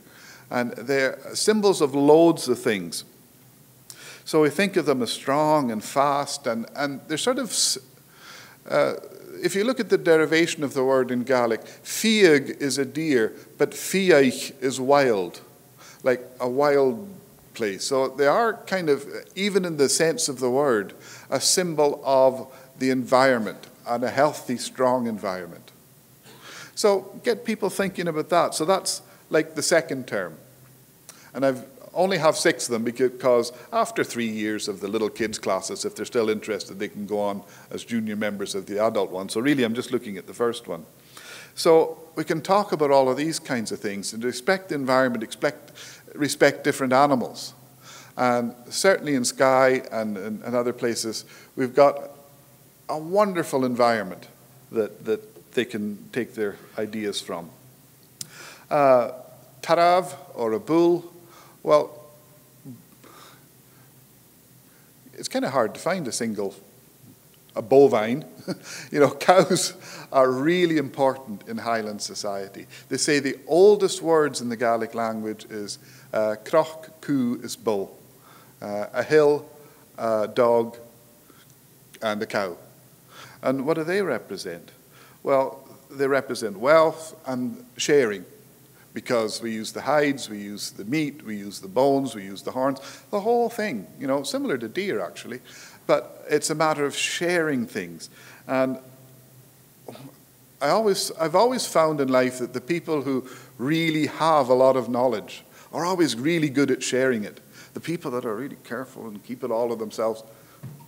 And they're symbols of loads of things. So we think of them as strong and fast, and, and they're sort of uh, if you look at the derivation of the word in Gaelic, fiag is a deer, but fiaich is wild, like a wild place. So they are kind of, even in the sense of the word, a symbol of the environment and a healthy, strong environment. So get people thinking about that. So that's like the second term. And I've only have six of them because after three years of the little kids classes, if they're still interested, they can go on as junior members of the adult one. So really, I'm just looking at the first one. So we can talk about all of these kinds of things and respect the environment, expect, respect different animals. And certainly in Skye and, and, and other places, we've got a wonderful environment that, that they can take their ideas from. Uh, Tarav or a bull well, it's kind of hard to find a single, a bovine. you know, cows are really important in Highland society. They say the oldest words in the Gaelic language is uh, croch, coo is bull, uh, a hill, a dog, and a cow. And what do they represent? Well, they represent wealth and sharing because we use the hides, we use the meat, we use the bones, we use the horns, the whole thing, you know, similar to deer actually. But it's a matter of sharing things. And I always, I've always found in life that the people who really have a lot of knowledge are always really good at sharing it. The people that are really careful and keep it all to themselves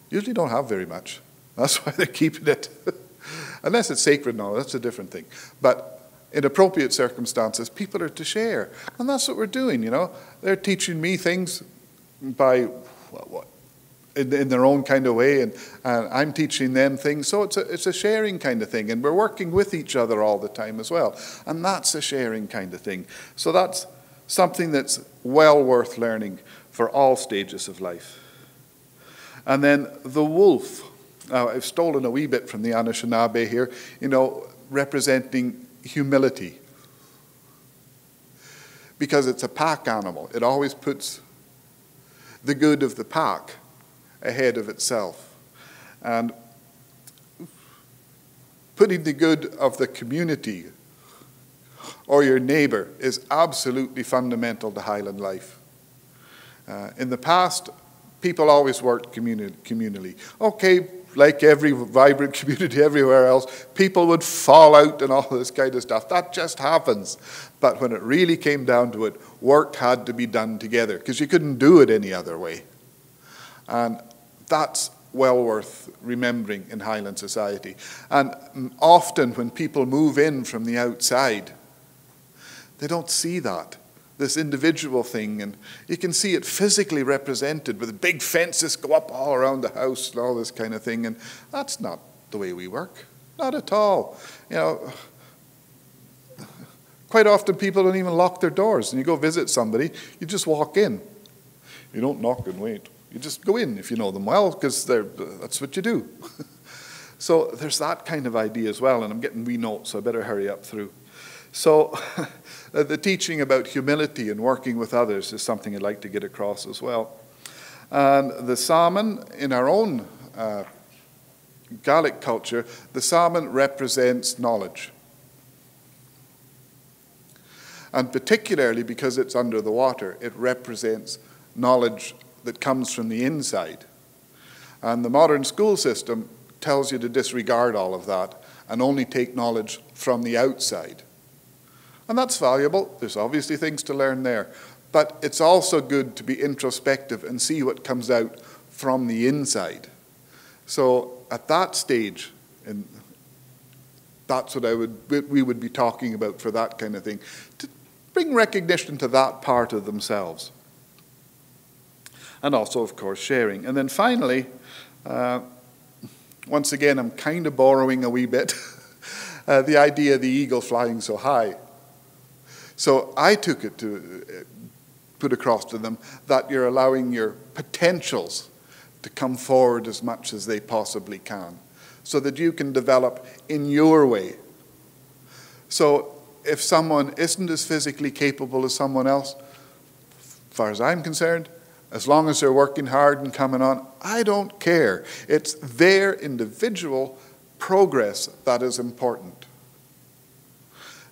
usually don't have very much. That's why they're keeping it. Unless it's sacred knowledge, that's a different thing. But in appropriate circumstances, people are to share. And that's what we're doing, you know. They're teaching me things by, what, in, in, their own kind of way, and, and I'm teaching them things. So it's a, it's a sharing kind of thing, and we're working with each other all the time as well. And that's a sharing kind of thing. So that's something that's well worth learning for all stages of life. And then the wolf. Now, I've stolen a wee bit from the Anishinaabe here, you know, representing humility. Because it's a pack animal, it always puts the good of the pack ahead of itself. And putting the good of the community or your neighbor is absolutely fundamental to Highland life. Uh, in the past, people always worked communi- communally. Okay, like every vibrant community everywhere else, people would fall out and all this kind of stuff. That just happens. But when it really came down to it, work had to be done together because you couldn't do it any other way. And that's well worth remembering in Highland society. And often when people move in from the outside, they don't see that this individual thing, and you can see it physically represented with big fences go up all around the house and all this kind of thing, and that's not the way we work. Not at all. You know, quite often people don't even lock their doors, and you go visit somebody, you just walk in. You don't knock and wait. You just go in if you know them well, because that's what you do. so there's that kind of idea as well, and I'm getting wee notes, so I better hurry up through. So the teaching about humility and working with others is something I'd like to get across as well. And the salmon in our own uh, Gaelic culture, the salmon represents knowledge. And particularly because it's under the water, it represents knowledge that comes from the inside. And the modern school system tells you to disregard all of that and only take knowledge from the outside. And that's valuable. There's obviously things to learn there. But it's also good to be introspective and see what comes out from the inside. So at that stage, and that's what I would, we would be talking about for that kind of thing, to bring recognition to that part of themselves. And also, of course, sharing. And then finally, uh, once again, I'm kind of borrowing a wee bit uh, the idea of the eagle flying so high. So I took it to uh, put across to them that you're allowing your potentials to come forward as much as they possibly can so that you can develop in your way. So if someone isn't as physically capable as someone else, as far as I'm concerned, as long as they're working hard and coming on, I don't care. It's their individual progress that is important.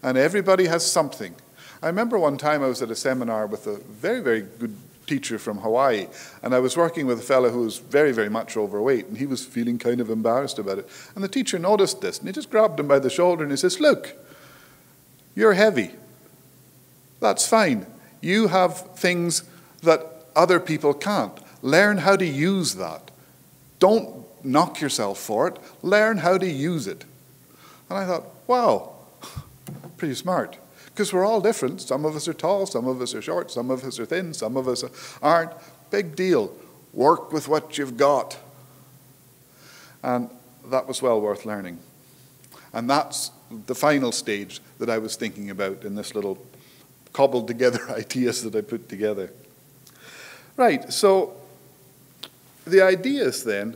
And everybody has something. I remember one time I was at a seminar with a very, very good teacher from Hawaii, and I was working with a fellow who was very, very much overweight, and he was feeling kind of embarrassed about it. And the teacher noticed this, and he just grabbed him by the shoulder and he says, Look, you're heavy. That's fine. You have things that other people can't. Learn how to use that. Don't knock yourself for it. Learn how to use it. And I thought, wow, pretty smart because we're all different. Some of us are tall, some of us are short, some of us are thin, some of us aren't. Big deal. Work with what you've got. And that was well worth learning. And that's the final stage that I was thinking about in this little cobbled together ideas that I put together. Right, so the ideas then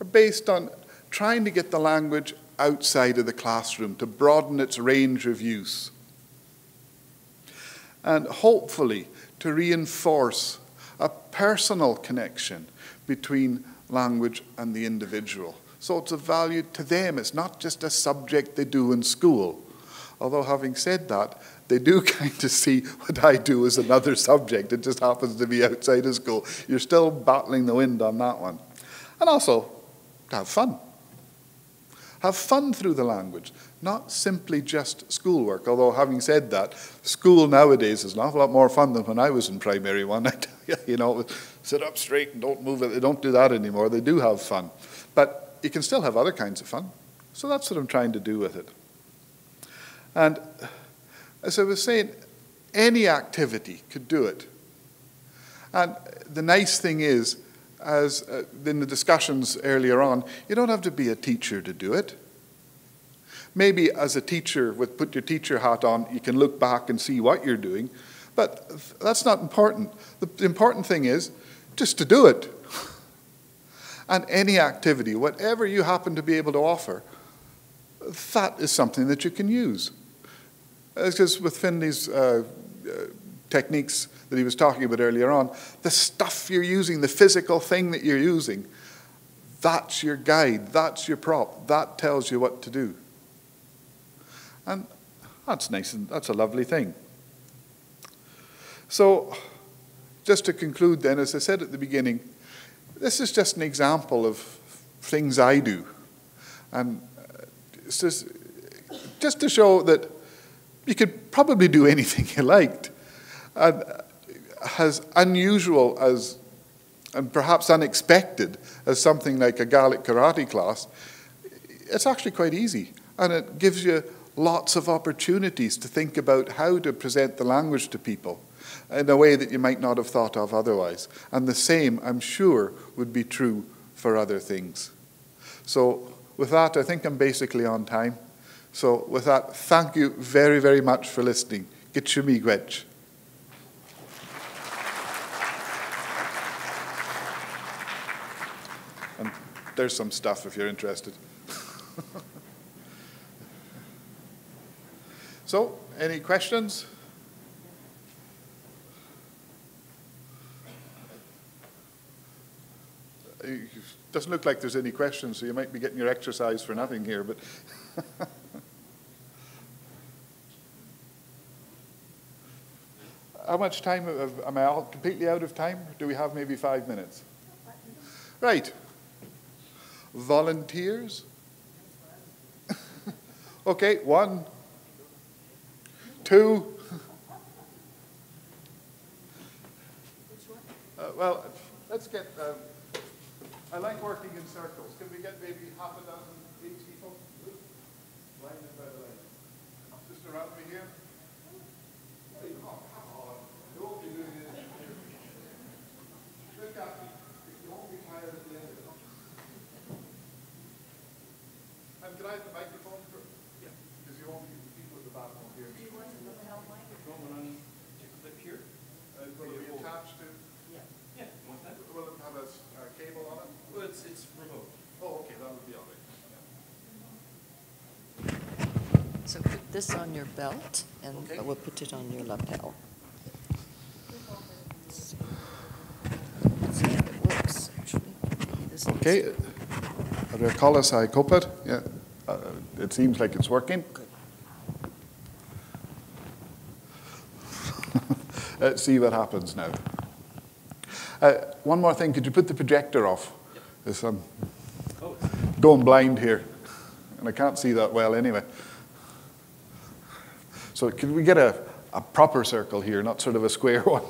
are based on trying to get the language outside of the classroom to broaden its range of use and hopefully to reinforce a personal connection between language and the individual. So it's of value to them. It's not just a subject they do in school. Although, having said that, they do kind of see what I do as another subject. It just happens to be outside of school. You're still battling the wind on that one. And also, have fun. Have fun through the language, not simply just schoolwork. Although, having said that, school nowadays is an awful lot more fun than when I was in primary one. I tell you, you know, sit up straight and don't move it. They don't do that anymore. They do have fun. But you can still have other kinds of fun. So that's what I'm trying to do with it. And as I was saying, any activity could do it. And the nice thing is, as uh, in the discussions earlier on, you don't have to be a teacher to do it. Maybe as a teacher, with put your teacher hat on, you can look back and see what you're doing, but that's not important. The important thing is just to do it. and any activity, whatever you happen to be able to offer, that is something that you can use. Because with Finlay's uh, uh, techniques, that he was talking about earlier on, the stuff you're using, the physical thing that you're using, that's your guide, that's your prop, that tells you what to do. And that's nice and that's a lovely thing. So, just to conclude then, as I said at the beginning, this is just an example of things I do. And uh, it's just, just to show that you could probably do anything you liked. And as unusual as, and perhaps unexpected as something like a Gaelic karate class, it's actually quite easy. And it gives you lots of opportunities to think about how to present the language to people in a way that you might not have thought of otherwise. And the same, I'm sure, would be true for other things. So, with that, I think I'm basically on time. So, with that, thank you very, very much for listening. Get me There's some stuff if you're interested. so, any questions? It doesn't look like there's any questions, so you might be getting your exercise for nothing here, but. How much time am I completely out of time? Do we have maybe five minutes? Right. Volunteers? okay, one, two. Uh, well, let's get. Um, I like working in circles. Can we get maybe half a dozen, eight people? Blinded by the way. Just around me here. So put this on your belt and Okay. we'll put it on your lapel. See if it works, actually. This is- Okay, recall I copied, yeah, uh, it seems like it's working. Let's see what happens now. Uh, one more thing, could you put the projector off? Because I'm Oh, going blind here, and I can't see that well anyway. So could we get a, a proper circle here, not sort of a square one?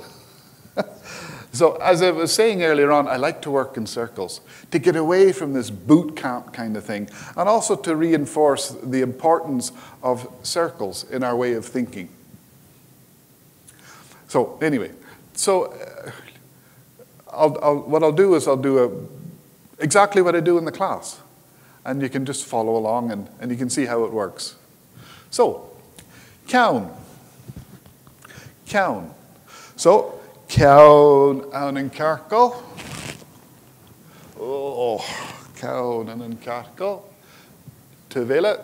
so as I was saying earlier on, I like to work in circles, to get away from this boot camp kind of thing, and also to reinforce the importance of circles in our way of thinking. So anyway, so uh, I'll, I'll, what I'll do is I'll do a, exactly what I do in the class. And you can just follow along and, and you can see how it works. So, ceann. Ceann. So, ceann an oh, an carcal. Oh, ceann an an carcal. Tavila.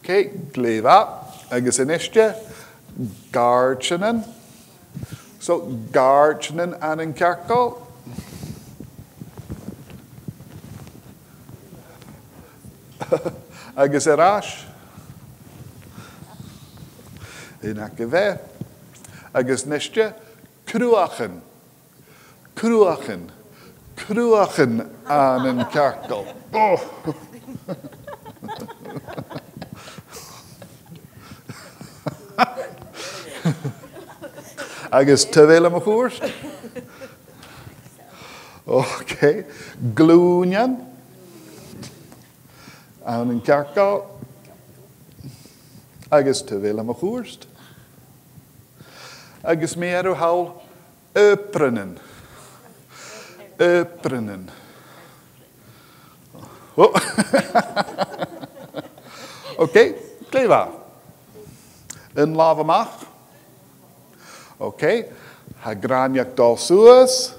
Okay, gleva. Agus iniste. Garchanan. So, garchanan an an carcal. agus arás ina go bheith agus neiste cruúachan cruúachan cruúachan an an cearcal. Oh. agus tuhéile a chuirt. Ok, glúnean an an cearcá agus tu bhéile a chuúrst. Agus mé ar hall öprennen. Öprennen. Oh. Oké, léfa. Yn laf amach. Oké, ha graniac dal suas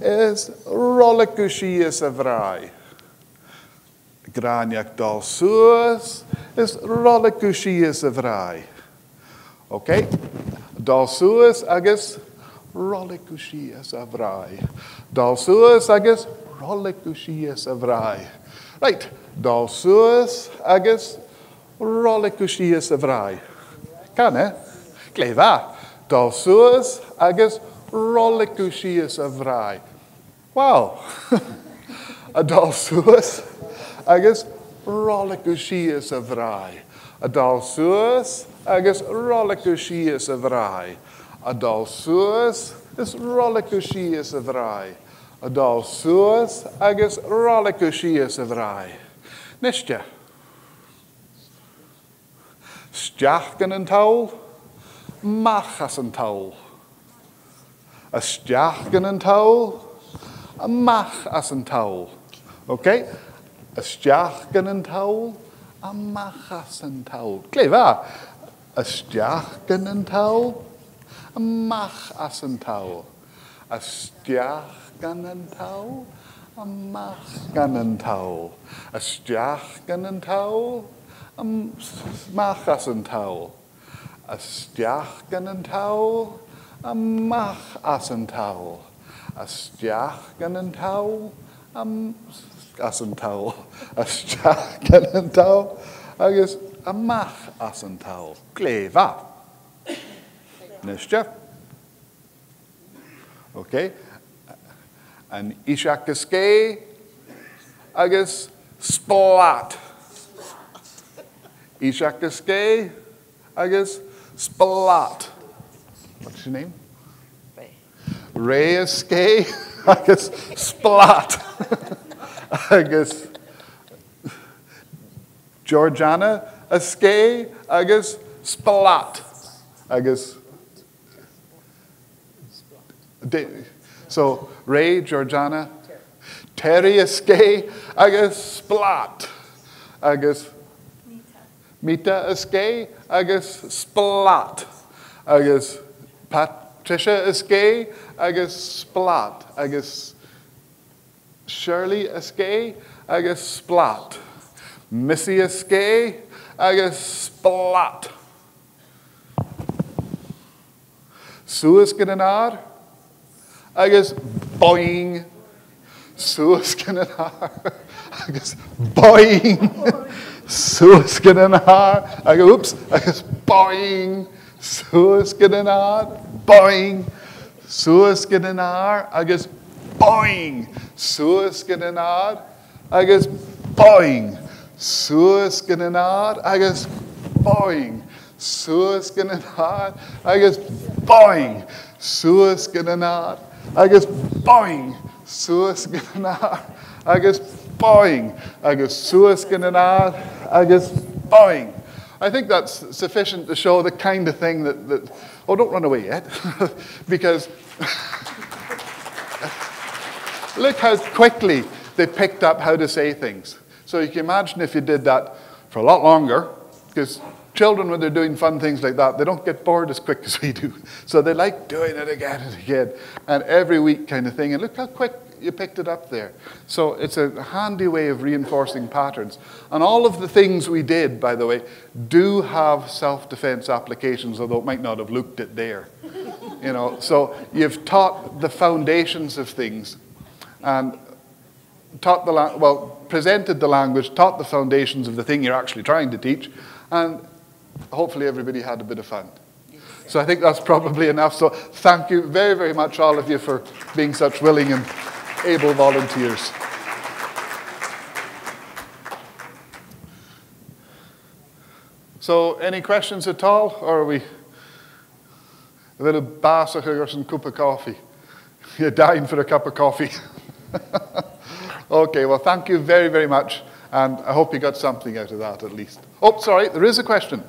is rollicushius a vrai. Graniakdal soos is rollercoaster se vraai. OK? Daar soos agus rollercoaster se vraai. Daar soos agus rollercoaster se vraai. Right, daar soos agus rollercoaster se vraai. Kan hè? Cleva. Daar soos agus rollercoaster se vraai. Wow. Daar soos agus rolicú sias a bhrái. A dal suas agus rolicú a bhrái. A dal suas is rolicú sias a bhrái. A dal suas agus rolicú sias a bhrái. Niste. Stiach gan an tawl, machas an tawl. A stiach gan an tawl, a mach as an tawl. Okay? A stiach gan an tawl, a mach as an tawl. Gleifa. A stiach gan an tawl, a mach as an tawl. A stiach gan an tawl, a mach gan an tawl. A stiach gan an tawl, a mach as an tawl. A stiach gan an tawl, a mach as an tawl. A stiach gan an tawl, a m- as an tawl. A stiach gan an tawl, agus a mach as an tawl. Gleifa. Nistja. Okay. An ishak ske agus splat. Ishak ske agus splat. what's your name? Ray. Ray Skay, I guess Splat. I guess Georgiana Skay, I guess Splat. I guess. Da- So Ray, Georgiana, Terry Skay, I guess Splat. I guess Mita Skay, I guess Splat. I guess Patricia I guess Splat. I guess Shirley I guess Splat. Missy I guess Splat. Suaskenanar, I guess boing. Suaskenanar, I guess boing. Suaskenanar, I go oops, I guess boing. Suaskenanar, boing. Suaskenanar, I guess boing. Suaskenanar, I guess boing. Suaskenanar, I guess boing. Suaskenanar, I guess boing. Suaskenanar, I guess boing. Suaskenanar, I guess boing. I guess Suaskenanar, I guess boing. I think that's sufficient to show the kind of thing that, that oh, don't run away yet, because look how quickly they picked up how to say things. So you can imagine if you did that for a lot longer, because children, when they're doing fun things like that, they don't get bored as quick as we do. So they like doing it again and again, and every week kind of thing. And look how quick you picked it up there. So it's a handy way of reinforcing patterns. And all of the things we did, by the way, do have self-defense applications, although it might not have looked it there. You know, so you've taught the foundations of things, and taught the well, presented the language, taught the foundations of the thing you're actually trying to teach, and hopefully everybody had a bit of fun. So I think that's probably enough. So thank you very, very much, all of you, for being such willing and able volunteers. So, any questions at all, or are we a little basach or some cup of coffee? You're dying for a cup of coffee. okay, well, thank you very, very much, and I hope you got something out of that at least. Oh, sorry, there is a question.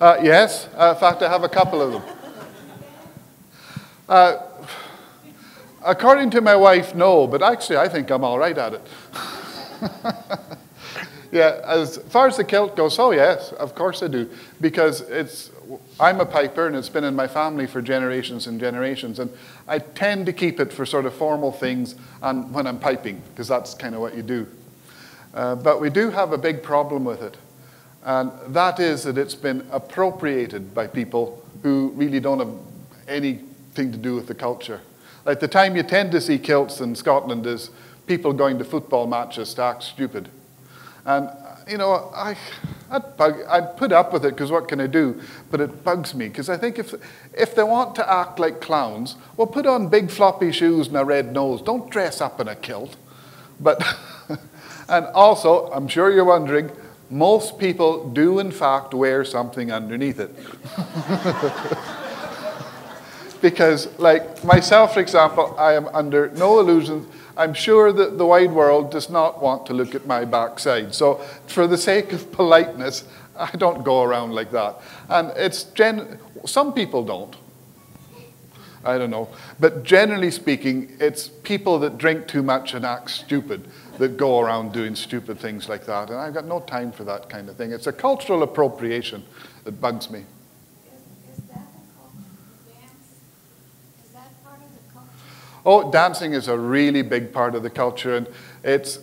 Uh, yes, uh, in fact, I have a couple of them. Uh, according to my wife, no, but actually, I think I'm all right at it. yeah, as far as the kilt goes, oh yes, of course I do, because it's I'm a piper and it's been in my family for generations and generations, and I tend to keep it for sort of formal things and when I'm piping, because that's kind of what you do. Uh, but we do have a big problem with it. And that is that it's been appropriated by people who really don't have anything to do with the culture. Like the time you tend to see kilts in Scotland is people going to football matches to act stupid. And, you know, I, I'd, bug, I'd put up with it because what can I do? But it bugs me because I think if, if they want to act like clowns, well, put on big floppy shoes and a red nose. Don't dress up in a kilt. But, and also, I'm sure you're wondering, most people do in fact wear something underneath it. because, like myself, for example, I am under no illusions. I'm sure that the wide world does not want to look at my backside. So, for the sake of politeness, I don't go around like that. And it's gen- some people don't. I don't know. But generally speaking, it's people that drink too much and act stupid that go around doing stupid things like that. And I've got no time for that kind of thing. It's a cultural appropriation that bugs me. Is, is that the culture, dance? Is that part of the culture? Oh, dancing is a really big part of the culture, and it's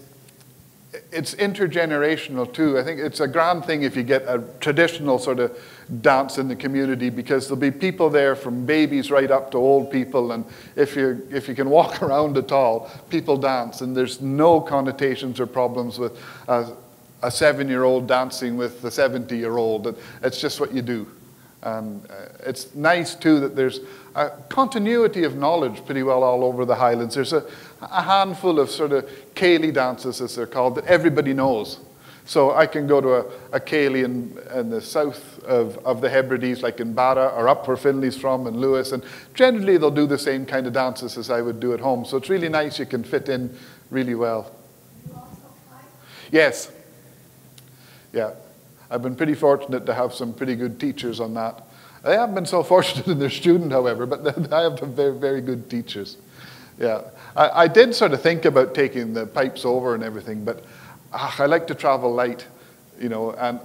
it's intergenerational too. I think it's a grand thing if you get a traditional sort of dance in the community because there'll be people there from babies right up to old people, and if you if you can walk around at all, people dance, and there's no connotations or problems with a, a seven-year-old dancing with a seventy-year-old. It's just what you do. And uh, it's nice too that there's a continuity of knowledge pretty well all over the Highlands. There's a, a handful of sort of ceilidh dances, as they're called, that everybody knows. So I can go to a, a ceilidh in, in the south of, of the Hebrides, like in Barra, or up where Finlay's from in Lewis, and generally they'll do the same kind of dances as I would do at home. So it's really nice, you can fit in really well. You also fight? Yes. Yeah. I've been pretty fortunate to have some pretty good teachers on that. They haven't been so fortunate in their student, however, but I have some very, very good teachers. Yeah. I, I did sort of think about taking the pipes over and everything, but ah, I like to travel light, you know, and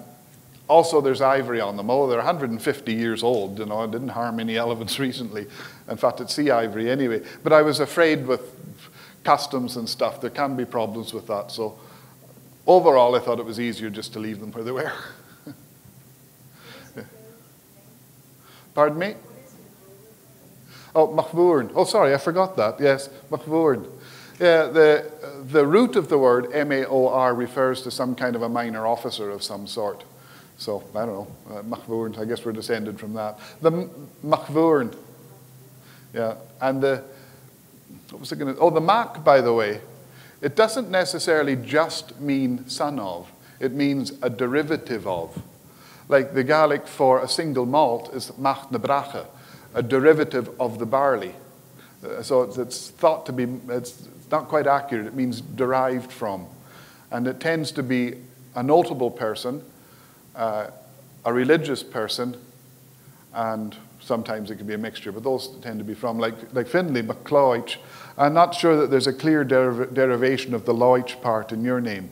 also there's ivory on them. Oh, they're 150 years old, you know, it didn't harm any elephants recently. In fact, it's sea ivory anyway. But I was afraid with customs and stuff, there can be problems with that. So overall, I thought it was easier just to leave them where they were. Pardon me? Oh, MacMhaoirn. Oh, sorry, I forgot that. Yes, MacMhaoirn. Yeah, the, the root of the word M-A-O-R refers to some kind of a minor officer of some sort. So, I don't know, uh, I guess we're descended from that. The MacMhaoirn. Yeah, and the, what was it going to, oh, the Mac, by the way, it doesn't necessarily just mean son of. It means a derivative of. Like the Gaelic for a single malt is mach na a derivative of the barley. Uh, so it's, it's, thought to be, it's not quite accurate, it means derived from. And it tends to be a notable person, uh, a religious person, and sometimes it can be a mixture, but those tend to be from, like, like Finlay, McCloich. I'm not sure that there's a clear deriv derivation of the Loich part in your name,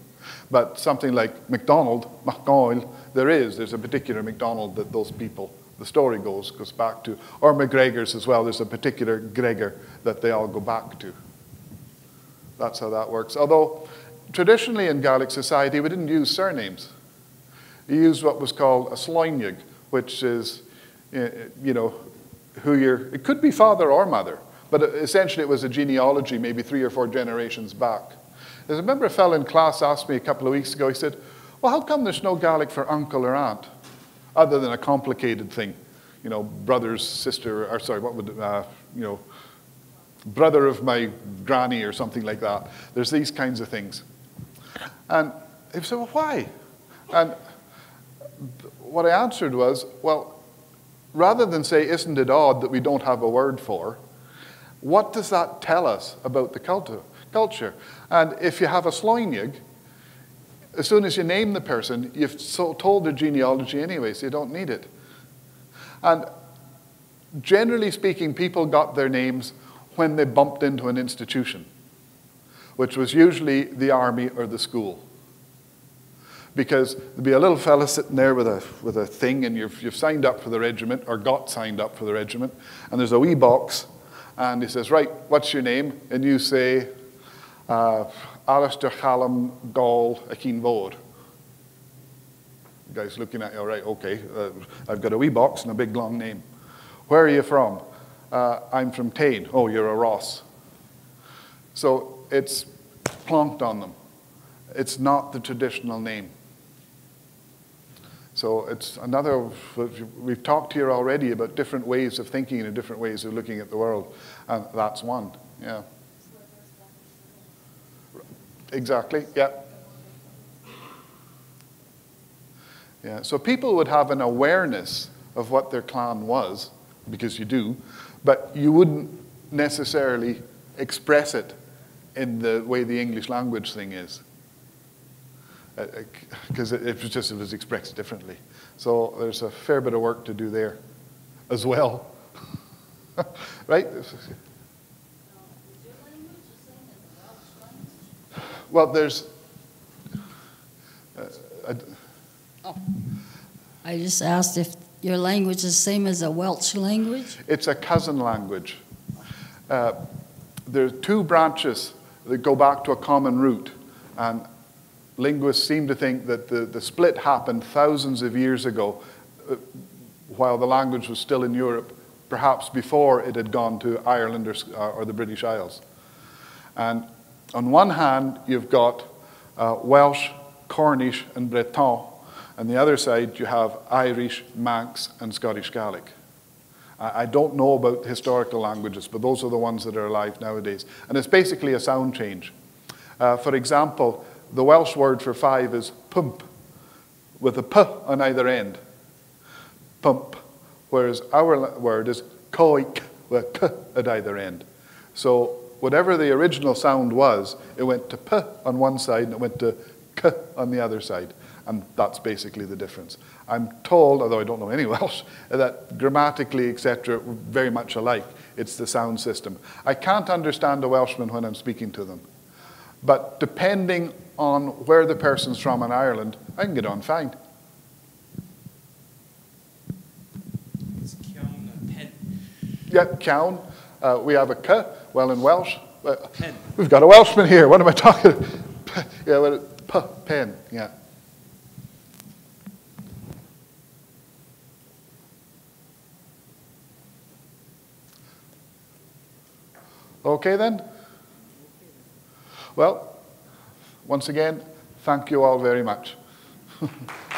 but something like McDonald, McGoyle, there is. There's a particular McDonald that those people, the story goes, goes back to. Or McGregor's as well. There's a particular Gregor that they all go back to. That's how that works. Although, traditionally in Gaelic society, we didn't use surnames. You used what was called a sloinneadh, which is, you know, who you're, it could be father or mother, but essentially it was a genealogy, maybe three or four generations back. I remember a fellow in class asked me a couple of weeks ago, he said, well, how come there's no Gaelic for uncle or aunt, other than a complicated thing? You know, brother's sister, or sorry, what would, uh, you know, brother of my granny or something like that. There's these kinds of things. And he said, well, why? And what I answered was, well, rather than say, isn't it odd that we don't have a word for, what does that tell us about the culture? And if you have a sloinneadh, as soon as you name the person, you've so told their genealogy anyway, so you don't need it. And generally speaking, people got their names when they bumped into an institution, which was usually the army or the school. Because there'd be a little fella sitting there with a, with a thing, and you've, you've signed up for the regiment, or got signed up for the regiment, and there's a wee box, and he says, Right, what's your name? And you say, uh, Alistair Hallam Gall Akin Vod. The guy's looking at you, all right, okay, uh, I've got a wee box and a big long name. Where are you from? Uh, I'm from Tain. Oh, you're a Ross. So it's plonked on them. It's not the traditional name. So it's another, we've talked here already about different ways of thinking and different ways of looking at the world, and that's one, yeah. Exactly, yeah. Yeah, so people would have an awareness of what their clan was, because you do, but you wouldn't necessarily express it in the way the English language thing is. Because uh, uh it was just it was expressed differently. So there's a fair bit of work to do there as well. right? Well, there's. Uh, oh. I just asked if your language is the same as a Welsh language? It's a cousin language. Uh, there are two branches that go back to a common root, and linguists seem to think that the, the split happened thousands of years ago uh, while the language was still in Europe, perhaps before it had gone to Ireland or, uh, or the British Isles. And on one hand, you've got uh, Welsh, Cornish, and Breton. On the other side, you have Irish, Manx, and Scottish Gaelic. I, I don't know about historical languages, but those are the ones that are alive nowadays. And it's basically a sound change. Uh, for example, the Welsh word for five is pump, with a p on either end. Pump. Whereas our word is coik, with a k at either end. So whatever the original sound was, it went to p on one side and it went to k on the other side. And that's basically the difference. I'm told, although I don't know any Welsh, that grammatically, etc., very much alike. It's the sound system. I can't understand a Welshman when I'm speaking to them. But depending on where the person's from in Ireland, I can get on fine. It's Keon Pen. Yeah, Cown. Uh, we have a K. Well, in Welsh, uh, Pen. we've got a Welshman here. What am I talking? about? yeah, well, p, pen. Yeah. Okay then. Well, once again, thank you all very much.